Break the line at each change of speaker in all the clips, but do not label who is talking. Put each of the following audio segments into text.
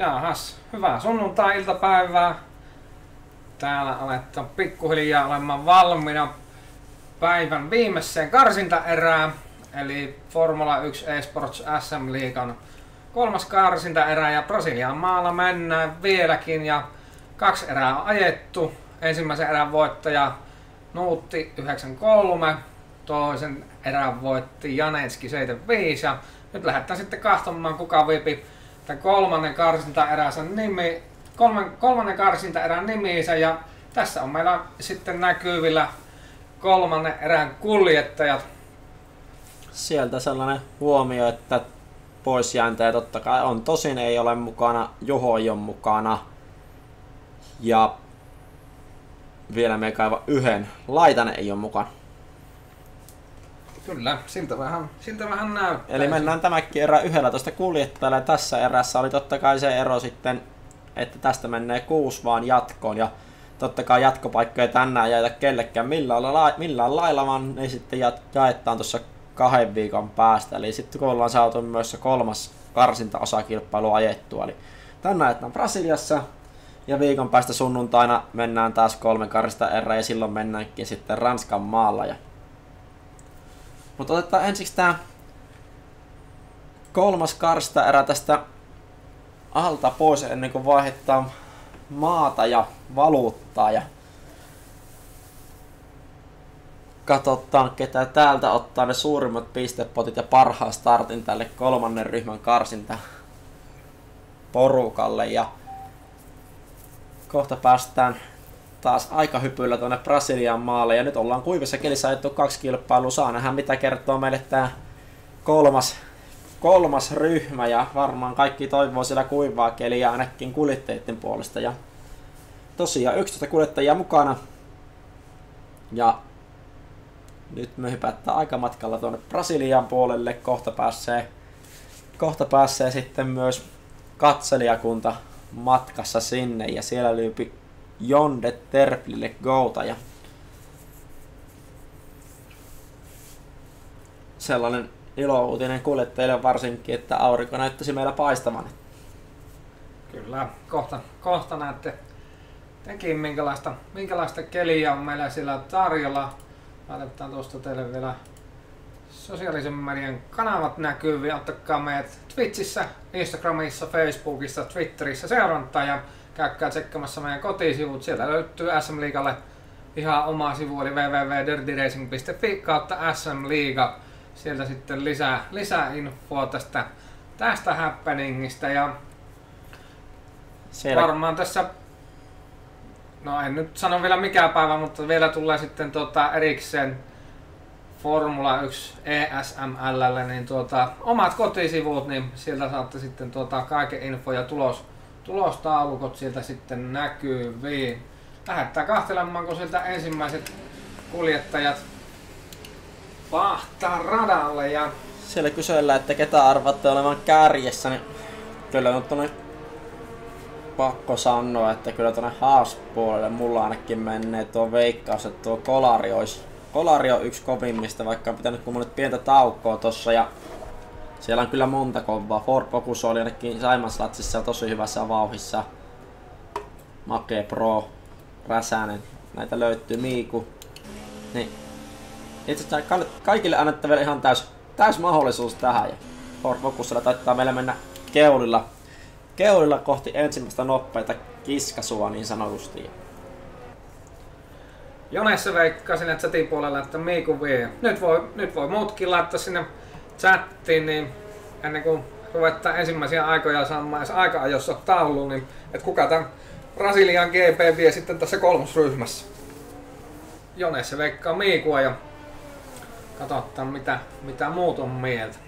Jaahas, hyvää sunnuntai-iltapäivää. Täällä aletaan pikkuhiljaa olemaan valmiina päivän viimeiseen karsintaerään, eli Formula 1 eSports SM Liigan kolmas karsintaerä ja Brasilian maalla mennään vieläkin ja kaksi erää on ajettu. Ensimmäisen erän voittaja Nuutti 93, toisen erän voitti Janetski 75 ja nyt lähdetään sitten kahtomaan kuka viipi tämän kolmannen karsintaeränsä nimi, kolmen, kolmannen karsintaerän nimiinsä ja tässä on meillä sitten näkyvillä kolmannen erän kuljettajat.
Sieltä sellainen huomio, että poisjääntäjä totta kai on. Tosin ei ole mukana, Juho ei ole mukana. Ja vielä me kaiva yhden. Laitanen ei ole mukana.
Kyllä, siltä vähän, siltä vähän näyttää.
Eli mennään tämäkin erä 11 kuljettajalla. Ja tässä erässä oli totta kai se ero sitten, että tästä menee kuusi vaan jatkoon. Ja totta kai jatkopaikkoja tänään jaeta kellekään millään, la- millään lailla, vaan ne sitten ja- jaetaan tuossa kahden viikon päästä. Eli sitten kun ollaan saatu myös se kolmas karsinta-osakilpailu ajettua. Eli tänään ajetaan Brasiliassa ja viikon päästä sunnuntaina mennään taas kolme karista erää ja silloin mennäänkin sitten Ranskan maalla. Ja... Mutta otetaan ensiksi tämä kolmas karsta erä tästä alta pois ennen kuin vaihdetaan maata ja valuuttaa ja katsotaan ketä täältä ottaa ne suurimmat pistepotit ja parhaan startin tälle kolmannen ryhmän karsinta porukalle. Ja kohta päästään taas aika hypyllä tuonne Brasilian maalle ja nyt ollaan kuivissa kelissä ajettu kaksi kilpailua. Saa nähdä mitä kertoo meille tämä kolmas, kolmas ryhmä ja varmaan kaikki toivoo siellä kuivaa keliä ainakin kuljettajien puolesta. Ja tosiaan 11 kuljettajia mukana ja nyt me hypättää aikamatkalla tuonne Brasilian puolelle. Kohta pääsee, kohta pääsee sitten myös katselijakunta matkassa sinne ja siellä lyypi Jonde Terplille Gouta ja sellainen ilouutinen kuljettajille varsinkin, että aurinko näyttäisi meillä paistavan.
Kyllä, kohta, kohta näette tekin minkälaista, minkälaista keliä on meillä siellä tarjolla. Laitetaan tuosta teille vielä sosiaalisen median kanavat näkyviin. Ottakaa meidät Twitchissä, Instagramissa, Facebookissa, Twitterissä seurantaa ja käykää tsekkaamassa meidän kotisivut. Sieltä löytyy SM Liigalle ihan oma sivu eli www.dirtyracing.fi kautta SM Liiga. Sieltä sitten lisää, lisää infoa tästä, tästä happeningista ja
Siellä
varmaan tässä No en nyt sano vielä mikä päivä, mutta vielä tulee sitten tuota erikseen Formula 1 ESMLlle, niin tuota, omat kotisivut, niin sieltä saatte sitten tuota kaiken info ja tulos, tulostaulukot sieltä sitten näkyviin. Lähdetään kahtelemaan, kun sieltä ensimmäiset kuljettajat pahtaa radalle ja
siellä kysellään, että ketä arvatte olevan kärjessä, niin kyllä on tuonne pakko sanoa, että kyllä tuonne Haas-puolelle mulla ainakin menee tuo veikkaus, että tuo Kolari olisi Kolari on yksi kovimmista, vaikka on pitänyt nyt pientä taukoa tossa ja siellä on kyllä monta kovaa. Ford Focus oli ainakin Saimanslatsissa tosi hyvässä vauhissa. Make Pro, Räsänen, näitä löytyy Miiku. Niin. Itse asiassa ka- kaikille annettaville ihan täys, täys mahdollisuus tähän. Ja Ford Focusilla taitaa meillä mennä keulilla, keulilla kohti ensimmäistä nopeita kiskasua niin sanotusti.
Jonessa veikkaa sinne chatin puolella, että Miiku vie. Nyt voi, nyt voi muutkin laittaa sinne chattiin, niin ennen kuin ruvetaan ensimmäisiä aikoja saamaan edes aika-ajossa tauluun, niin että kuka tämän Brasilian GP vie sitten tässä kolmosryhmässä. Jonessa veikkaa Miikua ja katsotaan mitä, mitä muut on mieltä.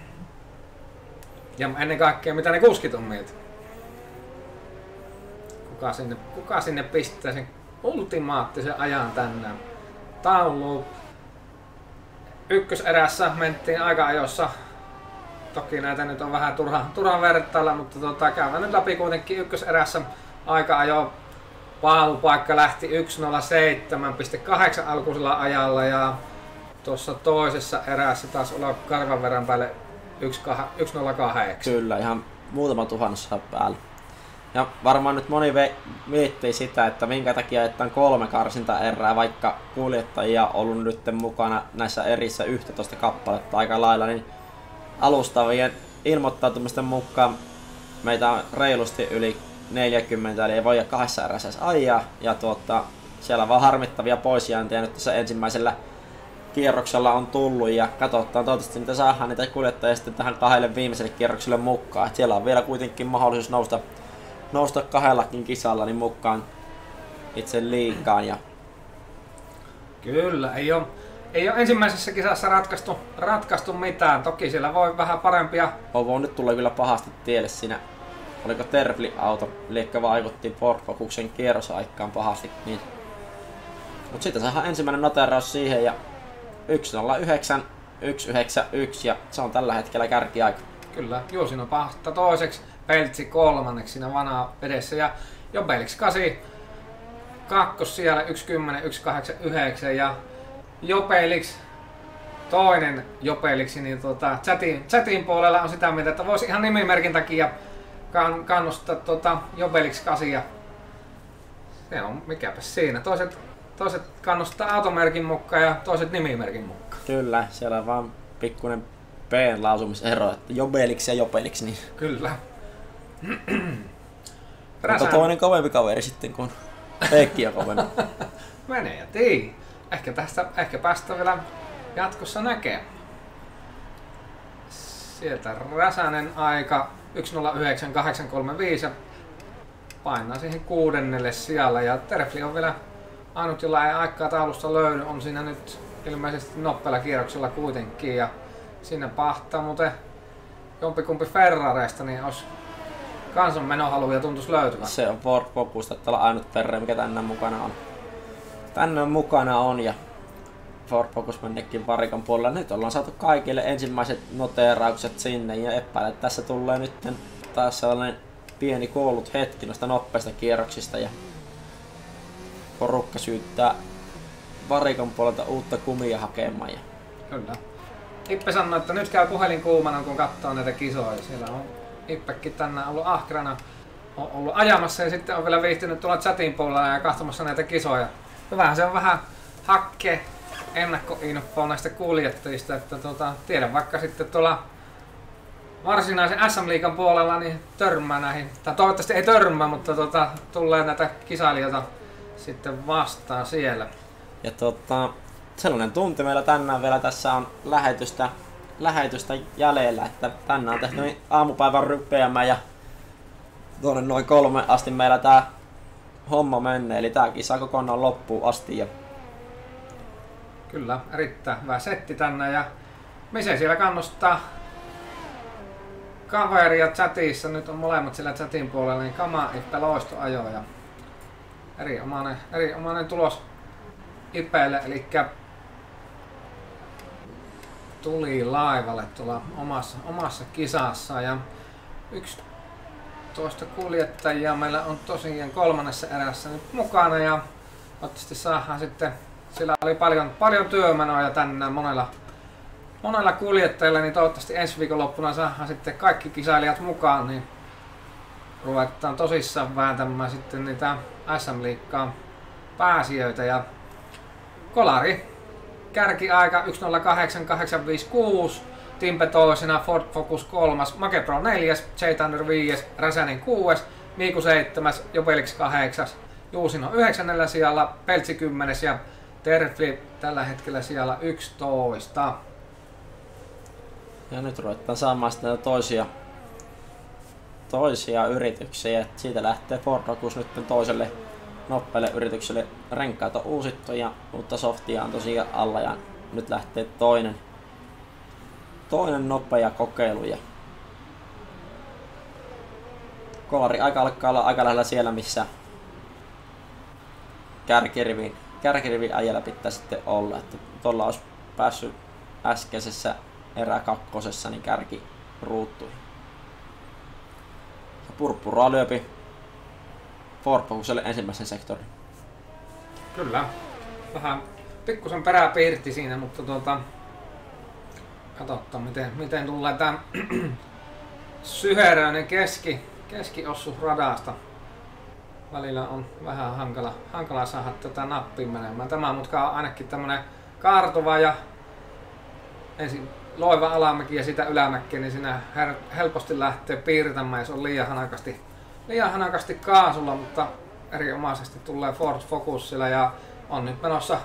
Ja ennen kaikkea mitä ne kuskit on mieltä. Kuka sinne, kuka sinne pistää sen ultimaattisen ajan tänään. Taulu. Ykköserässä mentiin aika ajossa. Toki näitä nyt on vähän turha, turhan vertailla, mutta tota, käydään nyt läpi kuitenkin ykköserässä aika ajo paalupaikka lähti 1.07.8 alkuisella ajalla ja tuossa toisessa erässä taas olla karvan verran päälle 1.08.
Kyllä, ihan muutama tuhannes päällä. Ja varmaan nyt moni miettii sitä, että minkä takia että on kolme karsintaerää, vaikka kuljettajia on ollut nyt mukana näissä erissä 11 kappaletta aika lailla, niin alustavien ilmoittautumisten mukaan meitä on reilusti yli 40, eli ei voi kahdessa erässä edes ajaa. Ja tuota, siellä vaan harmittavia poisjääntejä nyt tässä ensimmäisellä kierroksella on tullut ja katsotaan toivottavasti niitä saadaan niitä kuljettajia sitten tähän kahdelle viimeiselle kierrokselle mukaan. Et siellä on vielä kuitenkin mahdollisuus nousta, nousta kahdellakin kisalla niin mukaan itse liikaan. Ja
Kyllä, ei ole, ei ole ensimmäisessä kisassa ratkaistu, ratkaistu mitään. Toki siellä voi vähän parempia.
Ovo nyt tulee kyllä pahasti tielle siinä. Oliko Terfli-auto, liekkä vaikutti Ford Focusen kierrosaikaan pahasti. Niin. Mut sitten saadaan ensimmäinen noteraus siihen ja 109, 191 ja se on tällä hetkellä kärkiaika.
Kyllä, Juusino Pahta toiseksi, Peltsi kolmanneksi siinä vanaa edessä ja Jobeliksi kasi kakkos siellä 110, 189 ja Jopeliksi toinen Jopeliksi, niin tota, chatin, chatin, puolella on sitä mieltä, että voisi ihan nimimerkin takia kan, kannustaa tota Jopeliksi kasia. Se on mikäpä siinä. Toiset, toiset kannustaa automerkin mukaan ja toiset nimimerkin mukaan.
Kyllä, siellä on vaan pikkuinen P-lausumisero, että Jobeliksi ja Jopeliksi. Niin.
Kyllä.
Mutta toinen kovempi kaveri sitten, kun Peikki on kovempi.
Menee ja tii. Ehkä tästä, ehkä päästään vielä jatkossa näkemään. Sieltä Räsänen aika 1.09.835 ja painaa siihen kuudennelle sijalle ja Terfli on vielä ainut, jolla ei aikaa taulusta löydy, on siinä nyt ilmeisesti nopealla kierroksella kuitenkin ja sinne pahtaa muuten jompikumpi Ferrareista, niin olisi kansan menohaluja tuntuisi löytyvän.
Se on Ford Focus, että olla ainut perre, mikä tänne mukana on. Tänne mukana on ja Ford Focus mennekin varikon puolella. Nyt ollaan saatu kaikille ensimmäiset noteeraukset sinne ja epäilen, että tässä tulee nyt taas sellainen pieni kuollut hetki noista nopeista kierroksista ja porukka syyttää varikon puolelta uutta kumia hakemaan. Ja...
Kyllä. Ippe sanoi, että nyt käy puhelin kuumana, kun katsoo näitä kisoja. Siellä on Ippekin tänään ollut ahkerana on ollut ajamassa ja sitten on vielä viihtynyt tuolla chatin puolella ja katsomassa näitä kisoja. Hyvähän se on vähän hakke ennakkoinfoa näistä kuljettajista, että tuota, tiedän vaikka sitten tuolla varsinaisen SM-liikan puolella niin törmää näihin, tai toivottavasti ei törmää, mutta tuota, tulee näitä kisailijoita sitten vastaan siellä.
Ja tota, sellainen tunti meillä tänään vielä tässä on lähetystä, lähetystä jäljellä, että tänään on tehty aamupäivän ryppeämään ja tuonne noin kolme asti meillä tää homma menee, eli tää kisa kokonaan loppuun asti. Ja...
Kyllä, erittäin hyvä setti tänne ja Mise siellä kannustaa kaveria chatissa, nyt on molemmat siellä chatin puolella, niin kama että loistoajo ja erinomainen, erinomainen tulos Ipeille, eli tuli laivalle tuolla omassa, omassa kisassa ja yksi toista kuljettajia meillä on tosiaan kolmannessa erässä nyt mukana ja toivottavasti saadaan sitten, sillä oli paljon, paljon työmenoja tänään monella, monella kuljettajilla, niin toivottavasti ensi viikonloppuna saadaan sitten kaikki kisailijat mukaan, niin ruvetaan tosissaan vääntämään sitten niitä SM-liikkaa pääsijöitä ja kolari kärkiaika 1.08.856, Timpe toisena, Ford Focus kolmas, Make Pro neljäs, J Thunder viides, Räsänen kuudes, Miiku seitsemäs, Jopelix kahdeksas, Juusino yhdeksännellä sijalla, Peltsi kymmenes ja Terfli tällä hetkellä siellä 11.
Ja nyt ruvetaan saamaan sitten toisia, toisia yrityksiä. Siitä lähtee Ford Focus nyt toiselle nopealle yritykselle renkaat on uusittu ja uutta softia on tosiaan alla ja nyt lähtee toinen, toinen nopea kokeilu ja kolari aika alkaa olla aika lähellä siellä, missä kärkirivin, kärkirivin ajalla pitää sitten olla. Että tuolla olisi päässyt äskeisessä erä kakkosessa niin kärki ruuttui. Purppuraa lyöpi Ford Focuselle ensimmäisen sektorin.
Kyllä. Vähän pikkusen peräpiirti siinä, mutta tuota, katsotaan miten, miten tulee tämä syheröinen keski, keskiosuus radasta. Välillä on vähän hankala, hankala saada tätä nappia menemään. Tämä mutka on ainakin tämmönen kaartuva ja ensin loiva alamäki ja sitä ylämäkiä, niin siinä helposti lähtee piirtämään, jos on liian hanakasti, liian hanakasti kaasulla, mutta erinomaisesti tulee Ford Focusilla ja on nyt menossa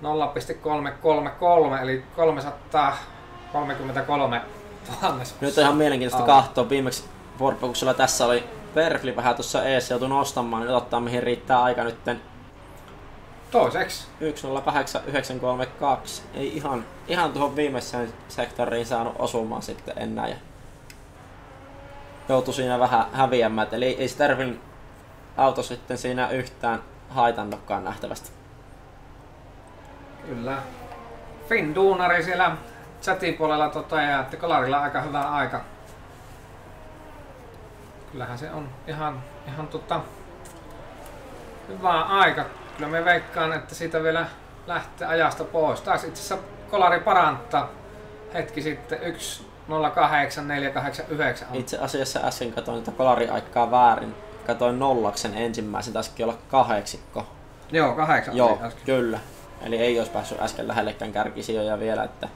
0,333 eli 333 tuhannes.
Nyt on ihan mielenkiintoista kahtoa. Viimeksi Ford Focusilla tässä oli Perfli vähän tuossa eessä joutui nostamaan, niin ottaa mihin riittää aika nytten.
Toiseksi.
1.08.932. Ei ihan, ihan tuohon viimeiseen sektoriin saanut osumaan sitten enää. Ja joutui siinä vähän häviämään. Eli ei Stervin auto sitten siinä yhtään haitannutkaan nähtävästi.
Kyllä. Finn Duunari siellä chatin puolella toteaa, että Kolarilla aika hyvä aika. Kyllähän se on ihan, ihan tota, hyvä aika. Kyllä me veikkaan, että siitä vielä lähtee ajasta pois. Taas itse asiassa Kolari parantaa hetki sitten 1.08.489.
Itse asiassa äsken katsoin tätä kolariaikaa väärin. Katoin nollaksen ensimmäisen, taisikin olla kahdeksikko.
Joo, kahdeksan
Joo, äsken. kyllä. Eli ei olisi päässyt äsken lähellekään kärkisijoja vielä, että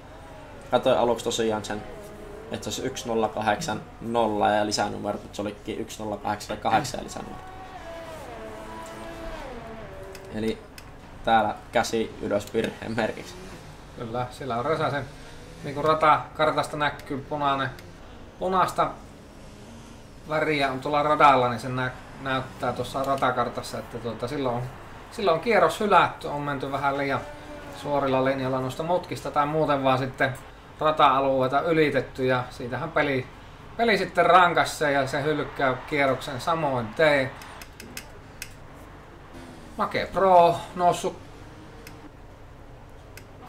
katsoin aluksi tosiaan sen, että se olisi 1080 ja lisänumero, että se olikin 1088 ja lisänumero. Eli täällä käsi ylös virheen merkiksi.
Kyllä, sillä on Räsäsen niin kuin ratakartasta näkyy punainen, punaista väriä on tuolla radalla, niin se nä, näyttää tuossa ratakartassa, että tuota, silloin, on, silloin on kierros hylätty, on menty vähän liian suorilla linjalla noista mutkista tai muuten vaan sitten rata-alueita ylitetty ja siitähän peli, peli sitten rankassa ja se hylkkää kierroksen samoin tein. Make Pro noussut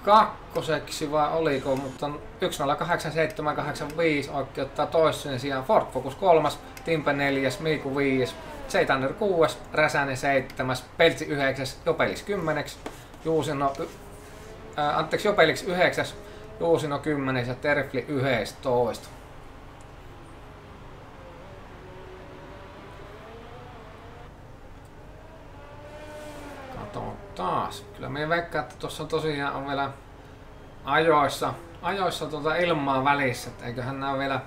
kakkoseksi vai oliko, mutta 108785 oikeuttaa toisen sijaan Ford Focus kolmas, Timpe neljäs, Miiku viides, Zeitander kuudes, Räsänen seitsemäs, Peltsi yhdeksäs, Jopelis kymmeneksi, Juusino, ää, anteeksi Jopelis yhdeksäs, Juusino kymmenes ja Terfli yhdestoista. Taas. Kyllä me veikkaa, että tuossa tosiaan on vielä ajoissa, ajoissa tuota ilmaa välissä. Että eiköhän nämä vielä,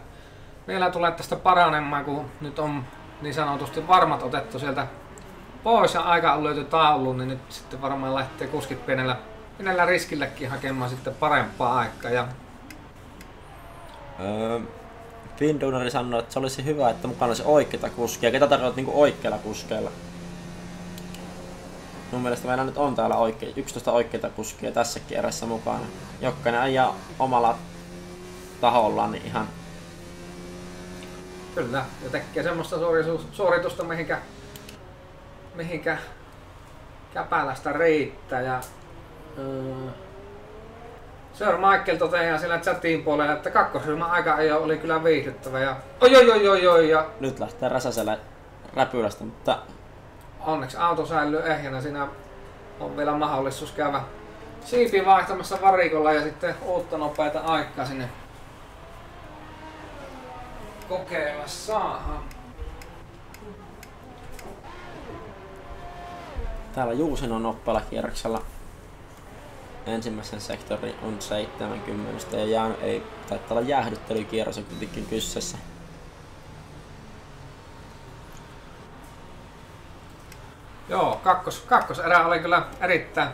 vielä tule tästä paranemaan, kun nyt on niin sanotusti varmat otettu sieltä pois ja aika on löyty taulu, niin nyt sitten varmaan lähtee kuskit pienellä, pienellä riskilläkin hakemaan sitten parempaa aikaa. Ja...
Öö, Findunari sanoi, että se olisi hyvä, että mukana olisi oikeita kuskia. Ketä tarkoitat niin oikeilla kuskeilla? Mun mielestä meillä nyt on täällä oikein, 11 oikeita kuskia tässä kierrässä mukana. Jokainen ajaa omalla tahollaan niin ihan...
Kyllä, ja tekee semmoista suoritusta, mihinkä, mihinkä käpälästä riittää. Ja, mm, Sir Michael toteaa siellä chatin puolella, että kakkosryhmän aika ei oli kyllä viihdyttävä. Ja, oi, oi, oi, oi, oi, ja...
Nyt lähtee Räsäselle räpylästä, mutta
onneksi auto säilyy ehjänä. Siinä on vielä mahdollisuus käydä siipi vaihtamassa varikolla ja sitten uutta nopeita aikaa sinne kokeilla saadaan.
Täällä Juusen on nopealla kierroksella ensimmäisen sektori on 70 ja jäänyt, ei taitaa olla jäähdyttelykierros on kuitenkin kyseessä.
Joo, kakkos, kakkoserä oli kyllä erittäin,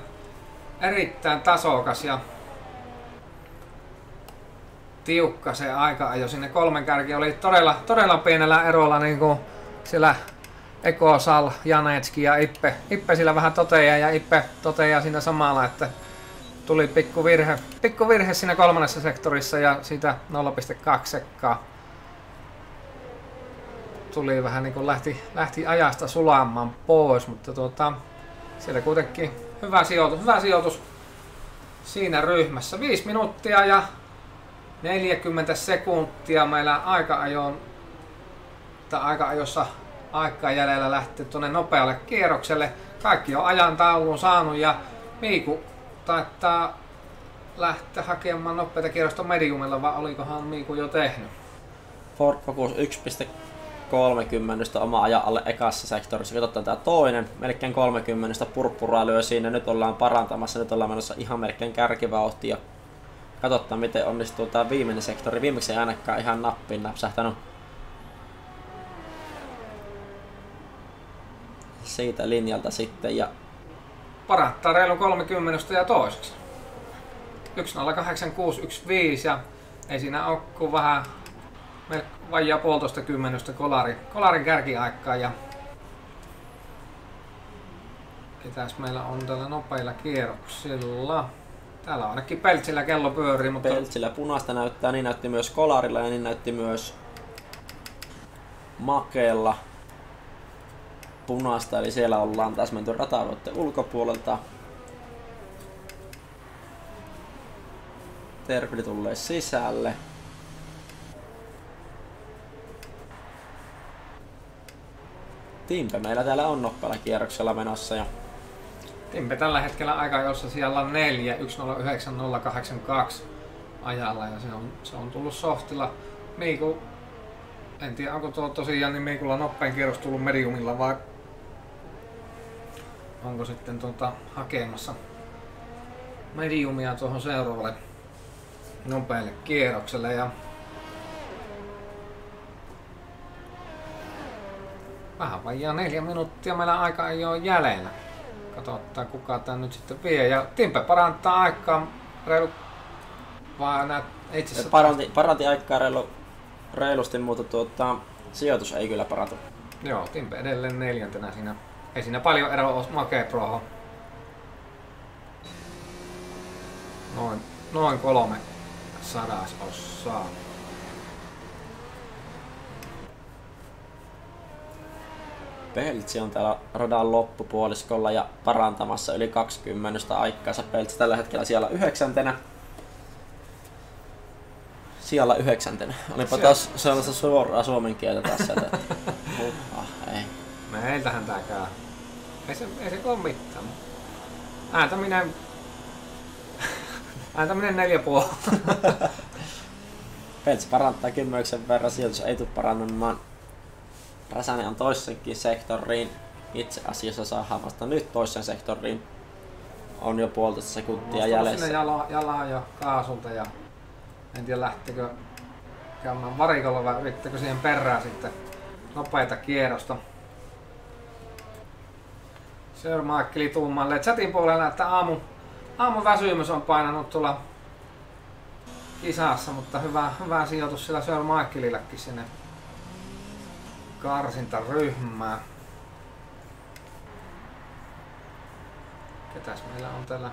erittäin tasokas ja tiukka se aika ajo sinne kolmen kärki oli todella, todella pienellä erolla niin kuin siellä Ekosal, Janetski ja Ippe. Ippe sillä vähän toteaa ja Ippe toteaa siinä samalla, että tuli pikku virhe, pikku virhe siinä kolmannessa sektorissa ja siitä 0,2 sekkaa tuli vähän niin kuin lähti, lähti ajasta sulamaan pois, mutta tuota, siellä kuitenkin hyvä sijoitus, hyvä sijoitus siinä ryhmässä. 5 minuuttia ja 40 sekuntia meillä aika-ajoon, tai aika-ajossa aikaa jäljellä lähteä tuonne nopealle kierrokselle. Kaikki on ajan taulun saanut ja Miiku taitaa lähteä hakemaan nopeita kierrosta mediumilla, vai olikohan Miiku jo tehnyt?
Ford Focus 1.30 oma ajan alle ekassa sektorissa. Katsotaan tää toinen, melkein 30 purppuraa lyö siinä. Nyt ollaan parantamassa, nyt ollaan menossa ihan melkein kärkivauhtia. Katsotaan miten onnistuu tää viimeinen sektori. Viimeksi ei ainakaan ihan nappiin napsahtanut. Siitä linjalta sitten ja
Parantaa reilu 30 ja toiseksi. 108615 ja ei siinä ole kuin vähän vajaa puolitoista kymmenystä kolari, kolarin kärkiaikaa ja Ketäs meillä on täällä nopeilla kierroksilla? Täällä on ainakin Peltsillä kello pyörii, mutta...
Peltsillä punaista näyttää, niin näytti myös Kolarilla ja niin näytti myös Makeella punaista, eli siellä ollaan taas menty ratavuotten ulkopuolelta. Terpili tulee sisälle. Timpe meillä täällä on nopealla kierroksella menossa ja
Timpe tällä hetkellä aika jossa siellä on 4, 109082 ajalla ja se on, se on tullut softilla. Miiku, en tiedä onko tuo tosiaan niin Miikulla nopein kierros tullut mediumilla vai onko sitten tuota hakemassa mediumia tuohon seuraavalle nopealle kierrokselle ja vähän vajaa neljä minuuttia meillä aika ei ole jäljellä. Katsotaan kuka tän nyt sitten vie. Ja Timpe parantaa aikaa reilu... Vaan näet itse asiassa...
paranti, paranti aikaa reilu, reilusti, mutta tuota, sijoitus ei kyllä parantu.
Joo, Timpe edelleen neljäntenä siinä. Ei siinä paljon eroa ole Make Proho. Noin, noin kolme sadasosaa.
Peltsi on täällä radan loppupuoliskolla ja parantamassa yli 20 aikaansa. Peltsi tällä hetkellä siellä yhdeksäntenä. Siellä yhdeksäntenä. Olipa
Siellä.
taas sellaista suoraa suomen kieltä tässä. Että... Huhah, ei.
Meiltähän tää käy. Ei se, ei se ole mitään. Ääntäminen... Ääntäminen neljä puoli.
Peltsi parantaa kymmenyksen verran, sijoitus ei tule parantamaan. Räsänen on toissenkin sektoriin. Itse asiassa saadaan vasta nyt toisen sektoriin. On jo puolitoista sekuntia jäljessä.
Sinne jala, jalaan jo kaasulta ja en tiedä lähtekö käymään varikolla vai yrittäkö siihen perään sitten nopeita kierrosta. Sir Michael tuumalle chatin puolella, että aamu, aamu väsymys on painanut tuolla kisassa, mutta hyvä, hyvä sijoitus sillä Sir Michaelillekin sinne karsintaryhmään. Ketäs meillä on täällä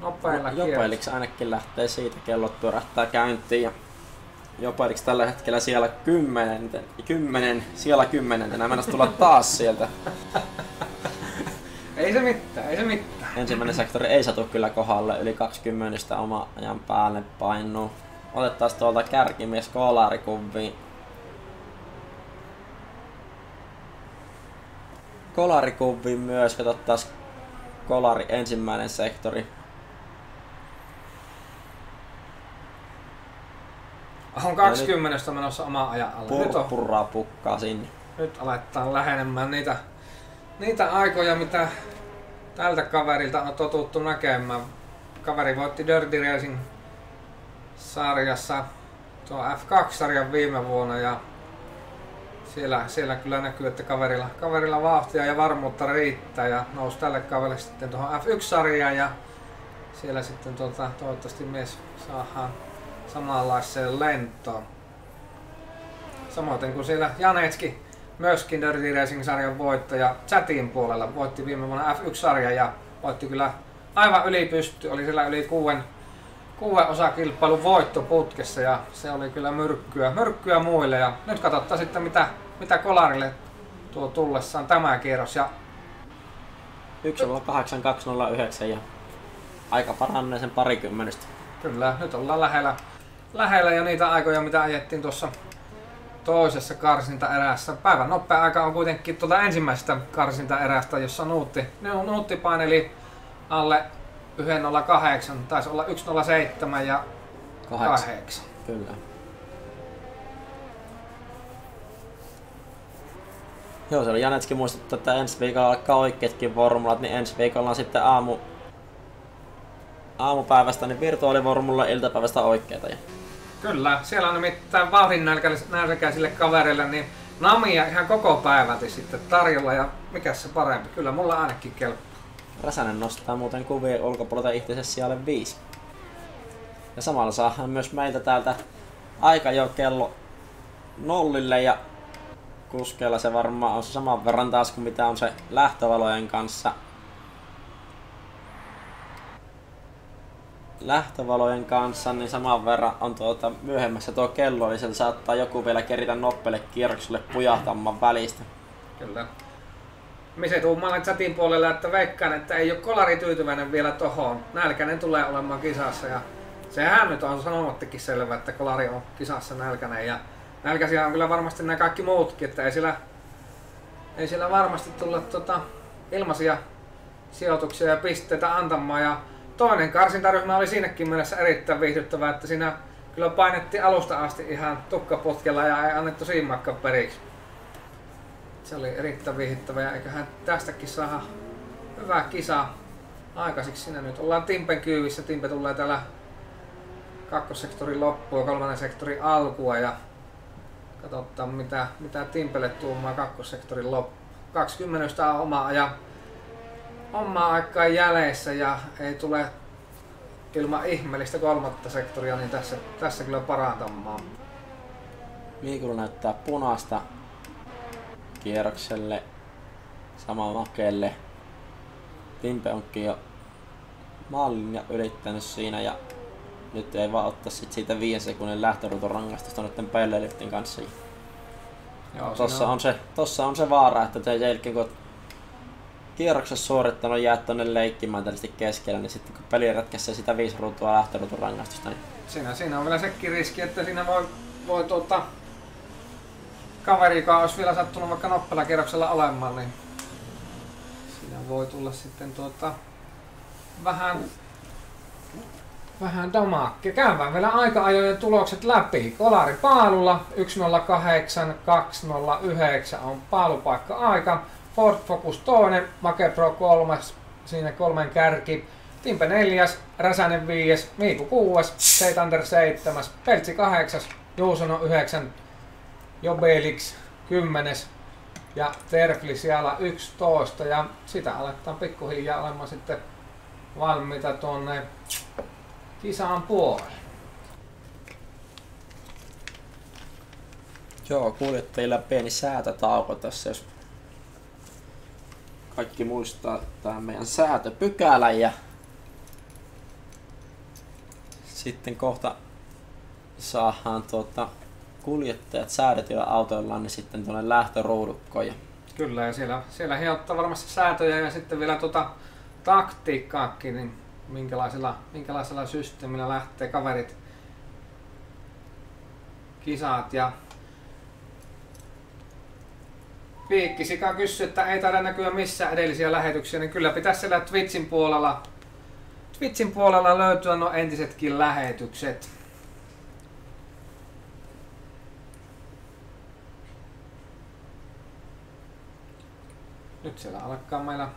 nopeilla kierroksilla?
Jopailiksi ainakin lähtee siitä, kellot pyörähtää käyntiin. Ja Jopailiksi tällä hetkellä siellä kymmenen, kymmenen siellä kymmenentenä mennessä tulla taas sieltä.
Ei se mitään, ei se mitään.
Ensimmäinen sektori ei satu kyllä kohdalle, yli 20 oma ajan päälle painuu. Otetaan tuolta kärkimies kolarikuviin. Kolarikuviin myös, katsotaan kolari ensimmäinen sektori.
On 20 menossa oma ajan alle. Nyt, on,
Purppuraa pukkaa sinne.
nyt aletaan lähenemään niitä, niitä aikoja, mitä tältä kaverilta on totuttu näkemään. Kaveri voitti Dirty Racing sarjassa tuo F2-sarjan viime vuonna ja siellä, siellä kyllä näkyy, että kaverilla, kaverilla vauhtia ja varmuutta riittää. Ja nousi tälle kaverille sitten tuohon F1-sarjaan ja siellä sitten tuota, toivottavasti mies saadaan samanlaiseen lentoon. Samoin kuin siellä Janetski, myöskin Dirty Racing-sarjan voittaja chatin puolella, voitti viime vuonna F1-sarja ja voitti kyllä aivan yli pysty, oli siellä yli kuuden, kuuden osakilpailun voitto putkessa ja se oli kyllä myrkkyä, myrkkyä muille. Ja nyt katsotaan sitten mitä, mitä Kolarille tuo tullessaan tämä kierros ja
1.8209 ja aika paranee sen parikymmenestä.
Kyllä, nyt ollaan lähellä, lähellä jo niitä aikoja, mitä ajettiin tuossa toisessa karsintaerässä. Päivän nopea aika on kuitenkin tuota ensimmäisestä karsintaerästä, jossa nuutti, nuutti paineli alle 1.08, taisi olla 1.07 ja 8.
Kyllä. Joo, se oli Janetski muistuttaa, että ensi viikolla alkaa oikeatkin formulat, niin ensi viikolla on sitten aamu, aamupäivästä niin virtuaalivormulla iltapäivästä oikeita. Ja
Kyllä, siellä on nimittäin vauhdin nälkäisille kavereille niin namia ihan koko päivälti sitten tarjolla ja mikä se parempi, kyllä mulla ainakin kelpaa.
Räsänen nostaa muuten kuvien ulkopuolelta itsensä sijalle 5. Ja samalla saahan myös meiltä täältä aika jo kello nollille ja kuskeella se varmaan on saman verran taas kuin mitä on se lähtövalojen kanssa. Lähtövalojen kanssa, niin saman verran on tuota myöhemmässä tuo kello, niin sieltä saattaa joku vielä keritä noppele kierrokselle pujahtamaan välistä.
Kyllä. Mise tuumalla chatin puolella, että veikkaan, että ei ole kolari tyytyväinen vielä tohon. Nälkäinen tulee olemaan kisassa ja sehän nyt on sanomattakin selvä, että kolari on kisassa nälkäinen ja nälkäisiä on kyllä varmasti nämä kaikki muutkin, että ei siellä, ei siellä varmasti tulla tota, ilmaisia sijoituksia ja pisteitä antamaan. Ja toinen karsintaryhmä oli siinäkin mielessä erittäin viihdyttävä, että siinä kyllä painettiin alusta asti ihan tukkaputkella ja ei annettu siimakka periksi. Se oli erittäin viihdyttävä ja eiköhän tästäkin saada hyvä kisa aikaiseksi. Siinä nyt ollaan Timpen kyyvissä. Timpe tulee täällä kakkossektorin loppua ja kolmannen sektorin alkua ja katsotaan mitä, mitä Timpele tuumaa kakkossektorin loppu. 20 on oma ajan omaa aikaa jäljessä ja ei tule ilman ihmeellistä kolmatta sektoria, niin tässä, tässä kyllä parantamaan.
Miikulla näyttää punaista kierrokselle samalla makelle. Timpe onkin jo maalin ylittänyt siinä ja nyt ei vaan ottaa sit siitä viiden sekunnin lähtöruuton rangaistusta noiden pelleiliftin kanssa. Joo, tossa, on... on se, tossa on se vaara, että te jälkeen kun kierroksessa suorittanut jää tonne leikkimään tällaisesti keskellä, niin sitten kun peli ratkaisee sitä viisi ruutua lähtöruuton rangaistusta, niin...
Siinä, siinä on vielä sekin riski, että siinä voi, voi tuota, kaveri, joka olisi vielä sattunut vaikka noppela kierroksella olemaan, niin siinä voi tulla sitten tuota, vähän vähän damakkia. Käydään vielä aika-ajojen tulokset läpi. Kolari paalulla 108 209 on paalupaikka aika. Ford Focus toinen, Make Pro kolmas, siinä kolmen kärki. Timpe neljäs, Räsänen viies, Miipu kuues, Seitander seitsemäs, Peltsi kahdeksas, Juusono yhdeksän, Jobelix kymmenes ja Terfli siellä 11 ja sitä aletaan pikkuhiljaa olemaan sitten valmiita tuonne kisaan puolelle.
Joo, kuljettajilla pieni säätötauko tässä, jos kaikki muistaa tämä meidän säätöpykälä ja sitten kohta saadaan tuota kuljettajat säädetyillä autoillaan niin sitten tuonne lähtöruudukkoon.
Kyllä, ja siellä, siellä hiottaa varmasti säätöjä ja sitten vielä tuota taktiikkaakin, niin minkälaisella, minkälaisella systeemillä lähtee kaverit kisat ja Piikkisika kysyy, että ei taida näkyä missään edellisiä lähetyksiä, niin kyllä pitäisi siellä Twitchin puolella, Twitchin puolella löytyä nuo entisetkin lähetykset. Nyt siellä alkaa meillä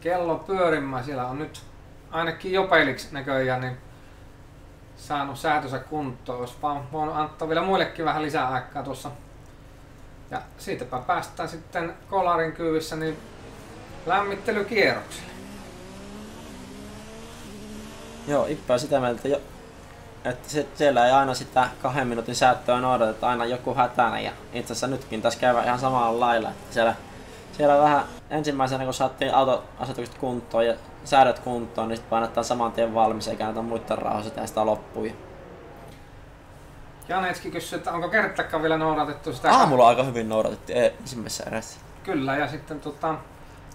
kello pyörimään. Siellä on nyt ainakin Jopeliksi näköjään niin saanut säätönsä kuntoon. Olisi vaan voinut antaa vielä muillekin vähän lisää aikaa tuossa. Ja siitäpä päästään sitten kolarin kyyvissä niin lämmittelykierrokselle.
Joo, Ippä on sitä mieltä, jo, että se, siellä ei aina sitä kahden minuutin säätöä noudateta, aina joku hätänä. Ja itse asiassa nytkin tässä käy ihan samalla lailla, että siellä, siellä vähän ensimmäisenä kun saatiin autoasetukset kuntoon ja säädöt kuntoon, niin sitten painetaan saman tien valmis eikä näitä muiden rauhassa tehdä sitä loppuun.
Janetski kysyi, että onko kertakaan vielä noudatettu sitä...
Aamulla aika hyvin noudatettiin ensimmäisessä erässä.
Kyllä, ja sitten tota,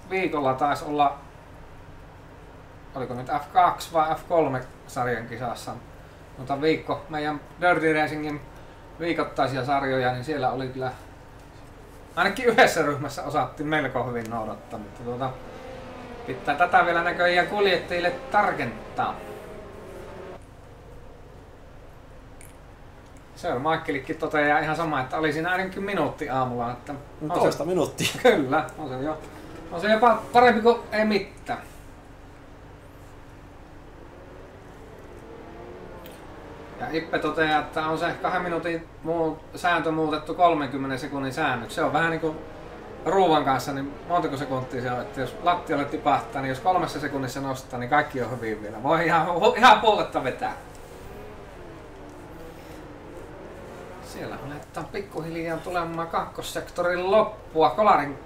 viikolla taisi olla, oliko nyt F2 vai F3 sarjan kisassa, mutta viikko meidän Dirty Racingin viikoittaisia sarjoja, niin siellä oli kyllä ainakin yhdessä ryhmässä osattiin melko hyvin noudattaa, mutta tuota, Pitää tätä vielä näköjään kuljettajille tarkentaa. Se on Michaelikin toteaa ihan sama, että oli siinä ainakin minuutti aamulla. Että on
Toista
se,
minuuttia.
kyllä, on se, jo, on se jopa parempi kuin ei mitään. Ja Ippe toteaa, että on se kahden minuutin muu, sääntö muutettu 30 sekunnin säännöksi. Se on vähän niin kuin ruuvan kanssa, niin montako sekuntia se on, että jos lattialle tipahtaa, niin jos kolmessa sekunnissa nostaa, niin kaikki on hyvin vielä. Voi ihan, ihan puoletta vetää. Siellä aletaan pikkuhiljaa tulemaan kakkossektorin loppua. Kolarin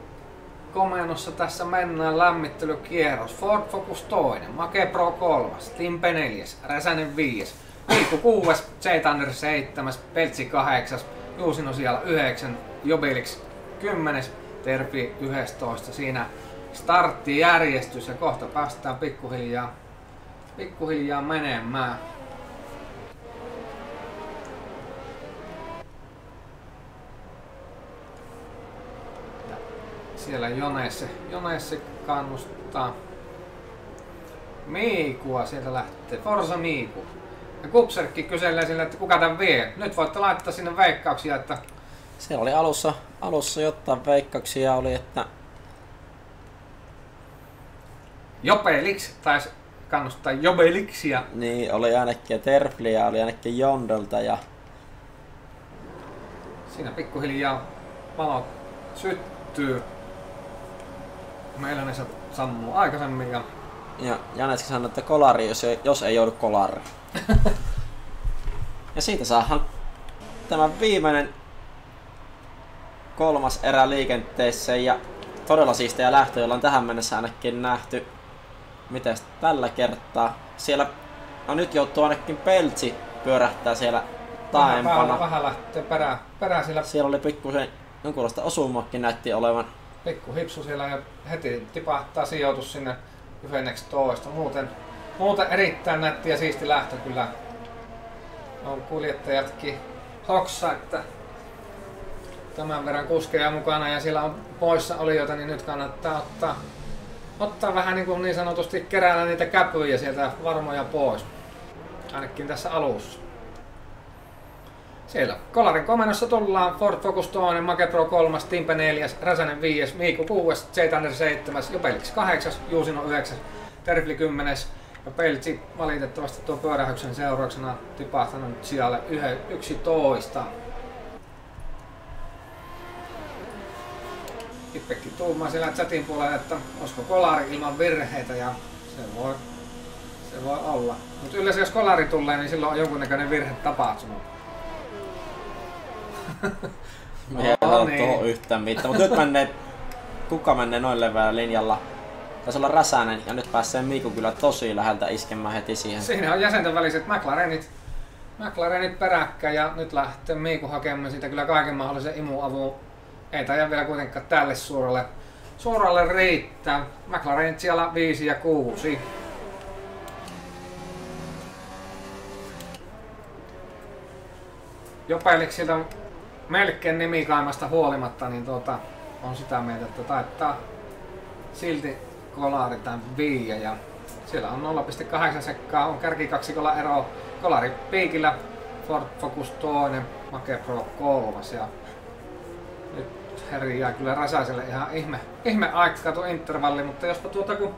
komennossa tässä mennään lämmittelykierros. Ford Focus 2, Make Pro 3, Timpe 4, Räsänen 5, Miikku 6, J-Thunder 7, Peltsi 8, Juusino siellä 9, Jobilix 10, Terpi 11. Siinä starttijärjestys ja kohta päästään pikkuhiljaa, pikkuhiljaa menemään. Ja siellä Jonesse, Jonesse kannustaa Miikua sieltä lähtee. Forza Miiku. Ja Kupserkki kyselee sille, että kuka tämän vie. Nyt voitte laittaa sinne veikkauksia, että
Siellä oli alussa, alussa jotain veikkauksia oli, että
Jopelix taisi kannustaa Jobelixia.
niin oli ainakin Terfliä, oli ainakin Jondelta ja
Siinä pikkuhiljaa valot syttyy. Meillä ne sammuu aikaisemmin ja
Ja Janetski sanoi, että kolari, jos ei, jos ei joudu kolari. ja siitä saadaan tämä viimeinen kolmas erä liikenteeseen ja todella siistejä lähtö, jolla on tähän mennessä ainakin nähty. Mites tällä kertaa? Siellä, no nyt joutuu ainakin Peltsi pyörähtää siellä
vähän,
taempana.
vähän lähtee perään, perään siellä
Siellä oli pikkusen jonkunlaista osumakin näytti olevan.
pikku hipsu siellä ja heti tipahtaa sijoitus sinne 11. Muuten, muuten erittäin nätti ja siisti lähtö kyllä. On kuljettajatkin hoksa, että tämän verran kuskeja mukana ja siellä on poissa olijoita, niin nyt kannattaa ottaa, ottaa vähän niin, kuin niin sanotusti keräällä niitä käpyjä sieltä varmoja pois. Ainakin tässä alussa. Siellä Kolarin komennossa tullaan Ford Focus 2, Make Pro 3, Timpe 4, Räsänen 5, Miiku 6, J-Thunder 7, Jopelix 8, Juusino 9, Terfli 10 ja Peltsi valitettavasti tuon pyörähyksen seurauksena tipahtanut sijalle yhe- 11. Ippekin tuumaa siellä chatin puolella, että olisiko kolari ilman virheitä ja se voi, se voi olla. Mutta yleensä jos kolari tulee, niin silloin on jonkunnäköinen virhe tapahtunut.
Me ei
No
ole
niin.
tuohon yhtään mitään. Mutta nyt menee, kuka menee noin leveällä linjalla? Taisi olla Räsänen ja nyt pääsee Miku kyllä tosi läheltä iskemään heti siihen.
Siinä on jäsenten väliset McLarenit, McLarenit peräkkäin ja nyt lähtee Miiku hakemaan siitä kyllä kaiken mahdollisen imuavun. Ei taida vielä kuitenkaan tälle suoralle, suoralle riittää. McLarenit siellä 5 ja 6. Jopeliksilta melkein nimikaimasta huolimatta, niin tuota, on sitä mieltä, että taittaa silti kolari tämän viiä ja siellä on 0,8 sekkaa, on kärkikaksikolla ero kolari piikillä, Ford Focus toinen, Make Pro kolmas ja herjää kyllä Räsäiselle ihan ihme, ihme aikaa tuo intervalli, mutta jospa tuota kun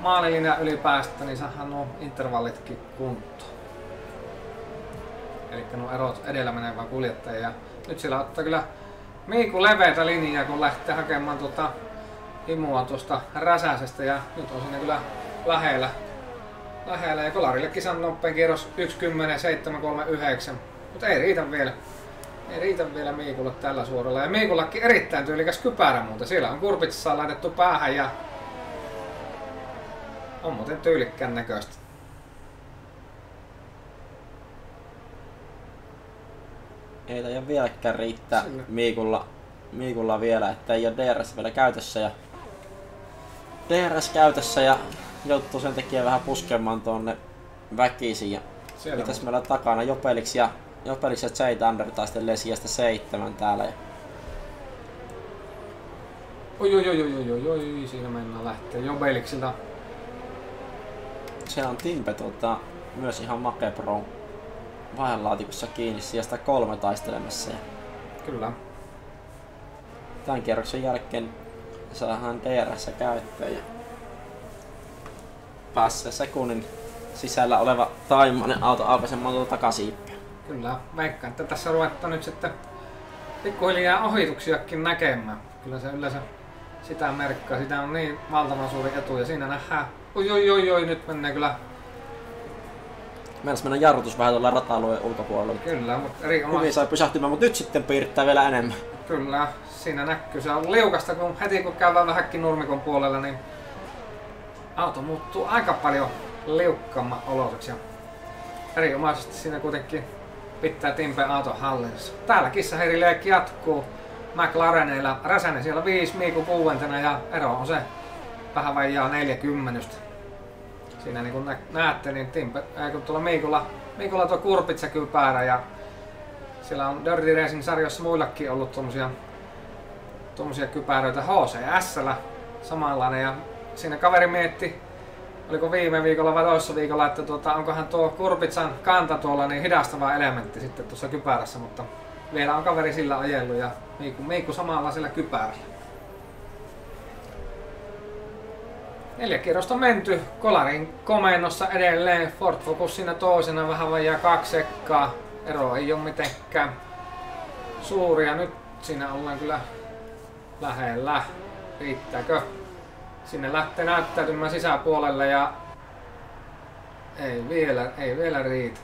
maalilinja yli päästä, niin saadaan nuo intervallitkin kuntoon. Eli nuo erot edellä menevän kuljettajia. Ja nyt siellä ottaa kyllä Miiku leveätä linjaa, kun lähtee hakemaan tuota imua tuosta Räsäsestä ja nyt on siinä kyllä lähellä. Lähellä ja Kolarillekin on nopein kierros 1.10.739. Mutta ei riitä vielä. Ei riitä vielä Miikulle tällä suoralla. Ja Miikullakin erittäin tyylikäs kypärä muuten. Siellä on kurpitsassa laitettu päähän ja on muuten tyylikkään näköistä.
Ei taida vieläkään riittää
Sillä.
Miikulla, Miikulla vielä, että ei ole DRS vielä käytössä ja DRS käytössä ja joutuu sen takia vähän puskemaan tuonne väkisin. Ja
Siellä
mitäs meillä on takana Jopelix ja Jopelix ja J Thunder taistelee sijasta seitsemän täällä.
Oi, oi, oi, oi, oi, oi, oi, siinä mennään lähtee Jobeliksilta.
siellä on Timpe tota, myös ihan Make Pro. vaihelaatikossa kiinni sijasta kolme taistelemassa.
Kyllä.
tämän kierroksen jälkeen saadaan DRS käyttöön ja päässä sekunnin sisällä oleva taimainen auto aukaisemaan tuota takasiippiä.
Kyllä. Veikkaan, että tässä ruvetaan nyt sitten pikkuhiljaa ohituksiakin näkemään. Kyllä se yleensä sitä merkkaa. Sitä on niin valtavan suuri etu ja siinä nähdään. Oi, oi, oi, oi, nyt menee kyllä.
Meillä mennä jarrutus vähän tuolla rata-alueen ulkopuolella.
Kyllä, mutta
Hyvin
erinomaisesti.
sai pysähtymään, mutta nyt sitten piirtää vielä enemmän.
Kyllä, siinä näkyy. Se on liukasta, kun heti kun käydään vähänkin nurmikon puolella, niin auto muuttuu aika paljon liukkaamman oloiseksi. Ja erinomaisesti siinä kuitenkin pitää Timpe auto hallinnassa. Täällä kissaheirileekki jatkuu McLarenilla. Räsänen siellä 5, Miiku kuudentena ja ero on se vähän vajaa 40. Siinä niin kuin nä- näette, niin Timpe, ei kun tuolla Miikulla, Miikulla tuo kurpitsa kypärä ja siellä on Dirty Racing sarjassa muillakin ollut tommosia, tommosia kypäröitä HCS samanlainen ja siinä kaveri mietti, oliko viime viikolla vai toissa viikolla, että tuota, onkohan tuo kurpitsan kanta tuolla niin hidastava elementti sitten tuossa kypärässä, mutta vielä on kaveri sillä ajellut ja Miikku, Miikku samanlaisella kypärällä. Neljä kierrosta menty. Kolarin komennossa edelleen. Ford Focus siinä toisena vähän vajaa kaksi sekkaa. Ero ei ole mitenkään suuri ja nyt siinä ollaan kyllä lähellä. Riittääkö? Sinne lähtee näyttäytymään sisäpuolelle ja ei vielä, ei vielä riitä.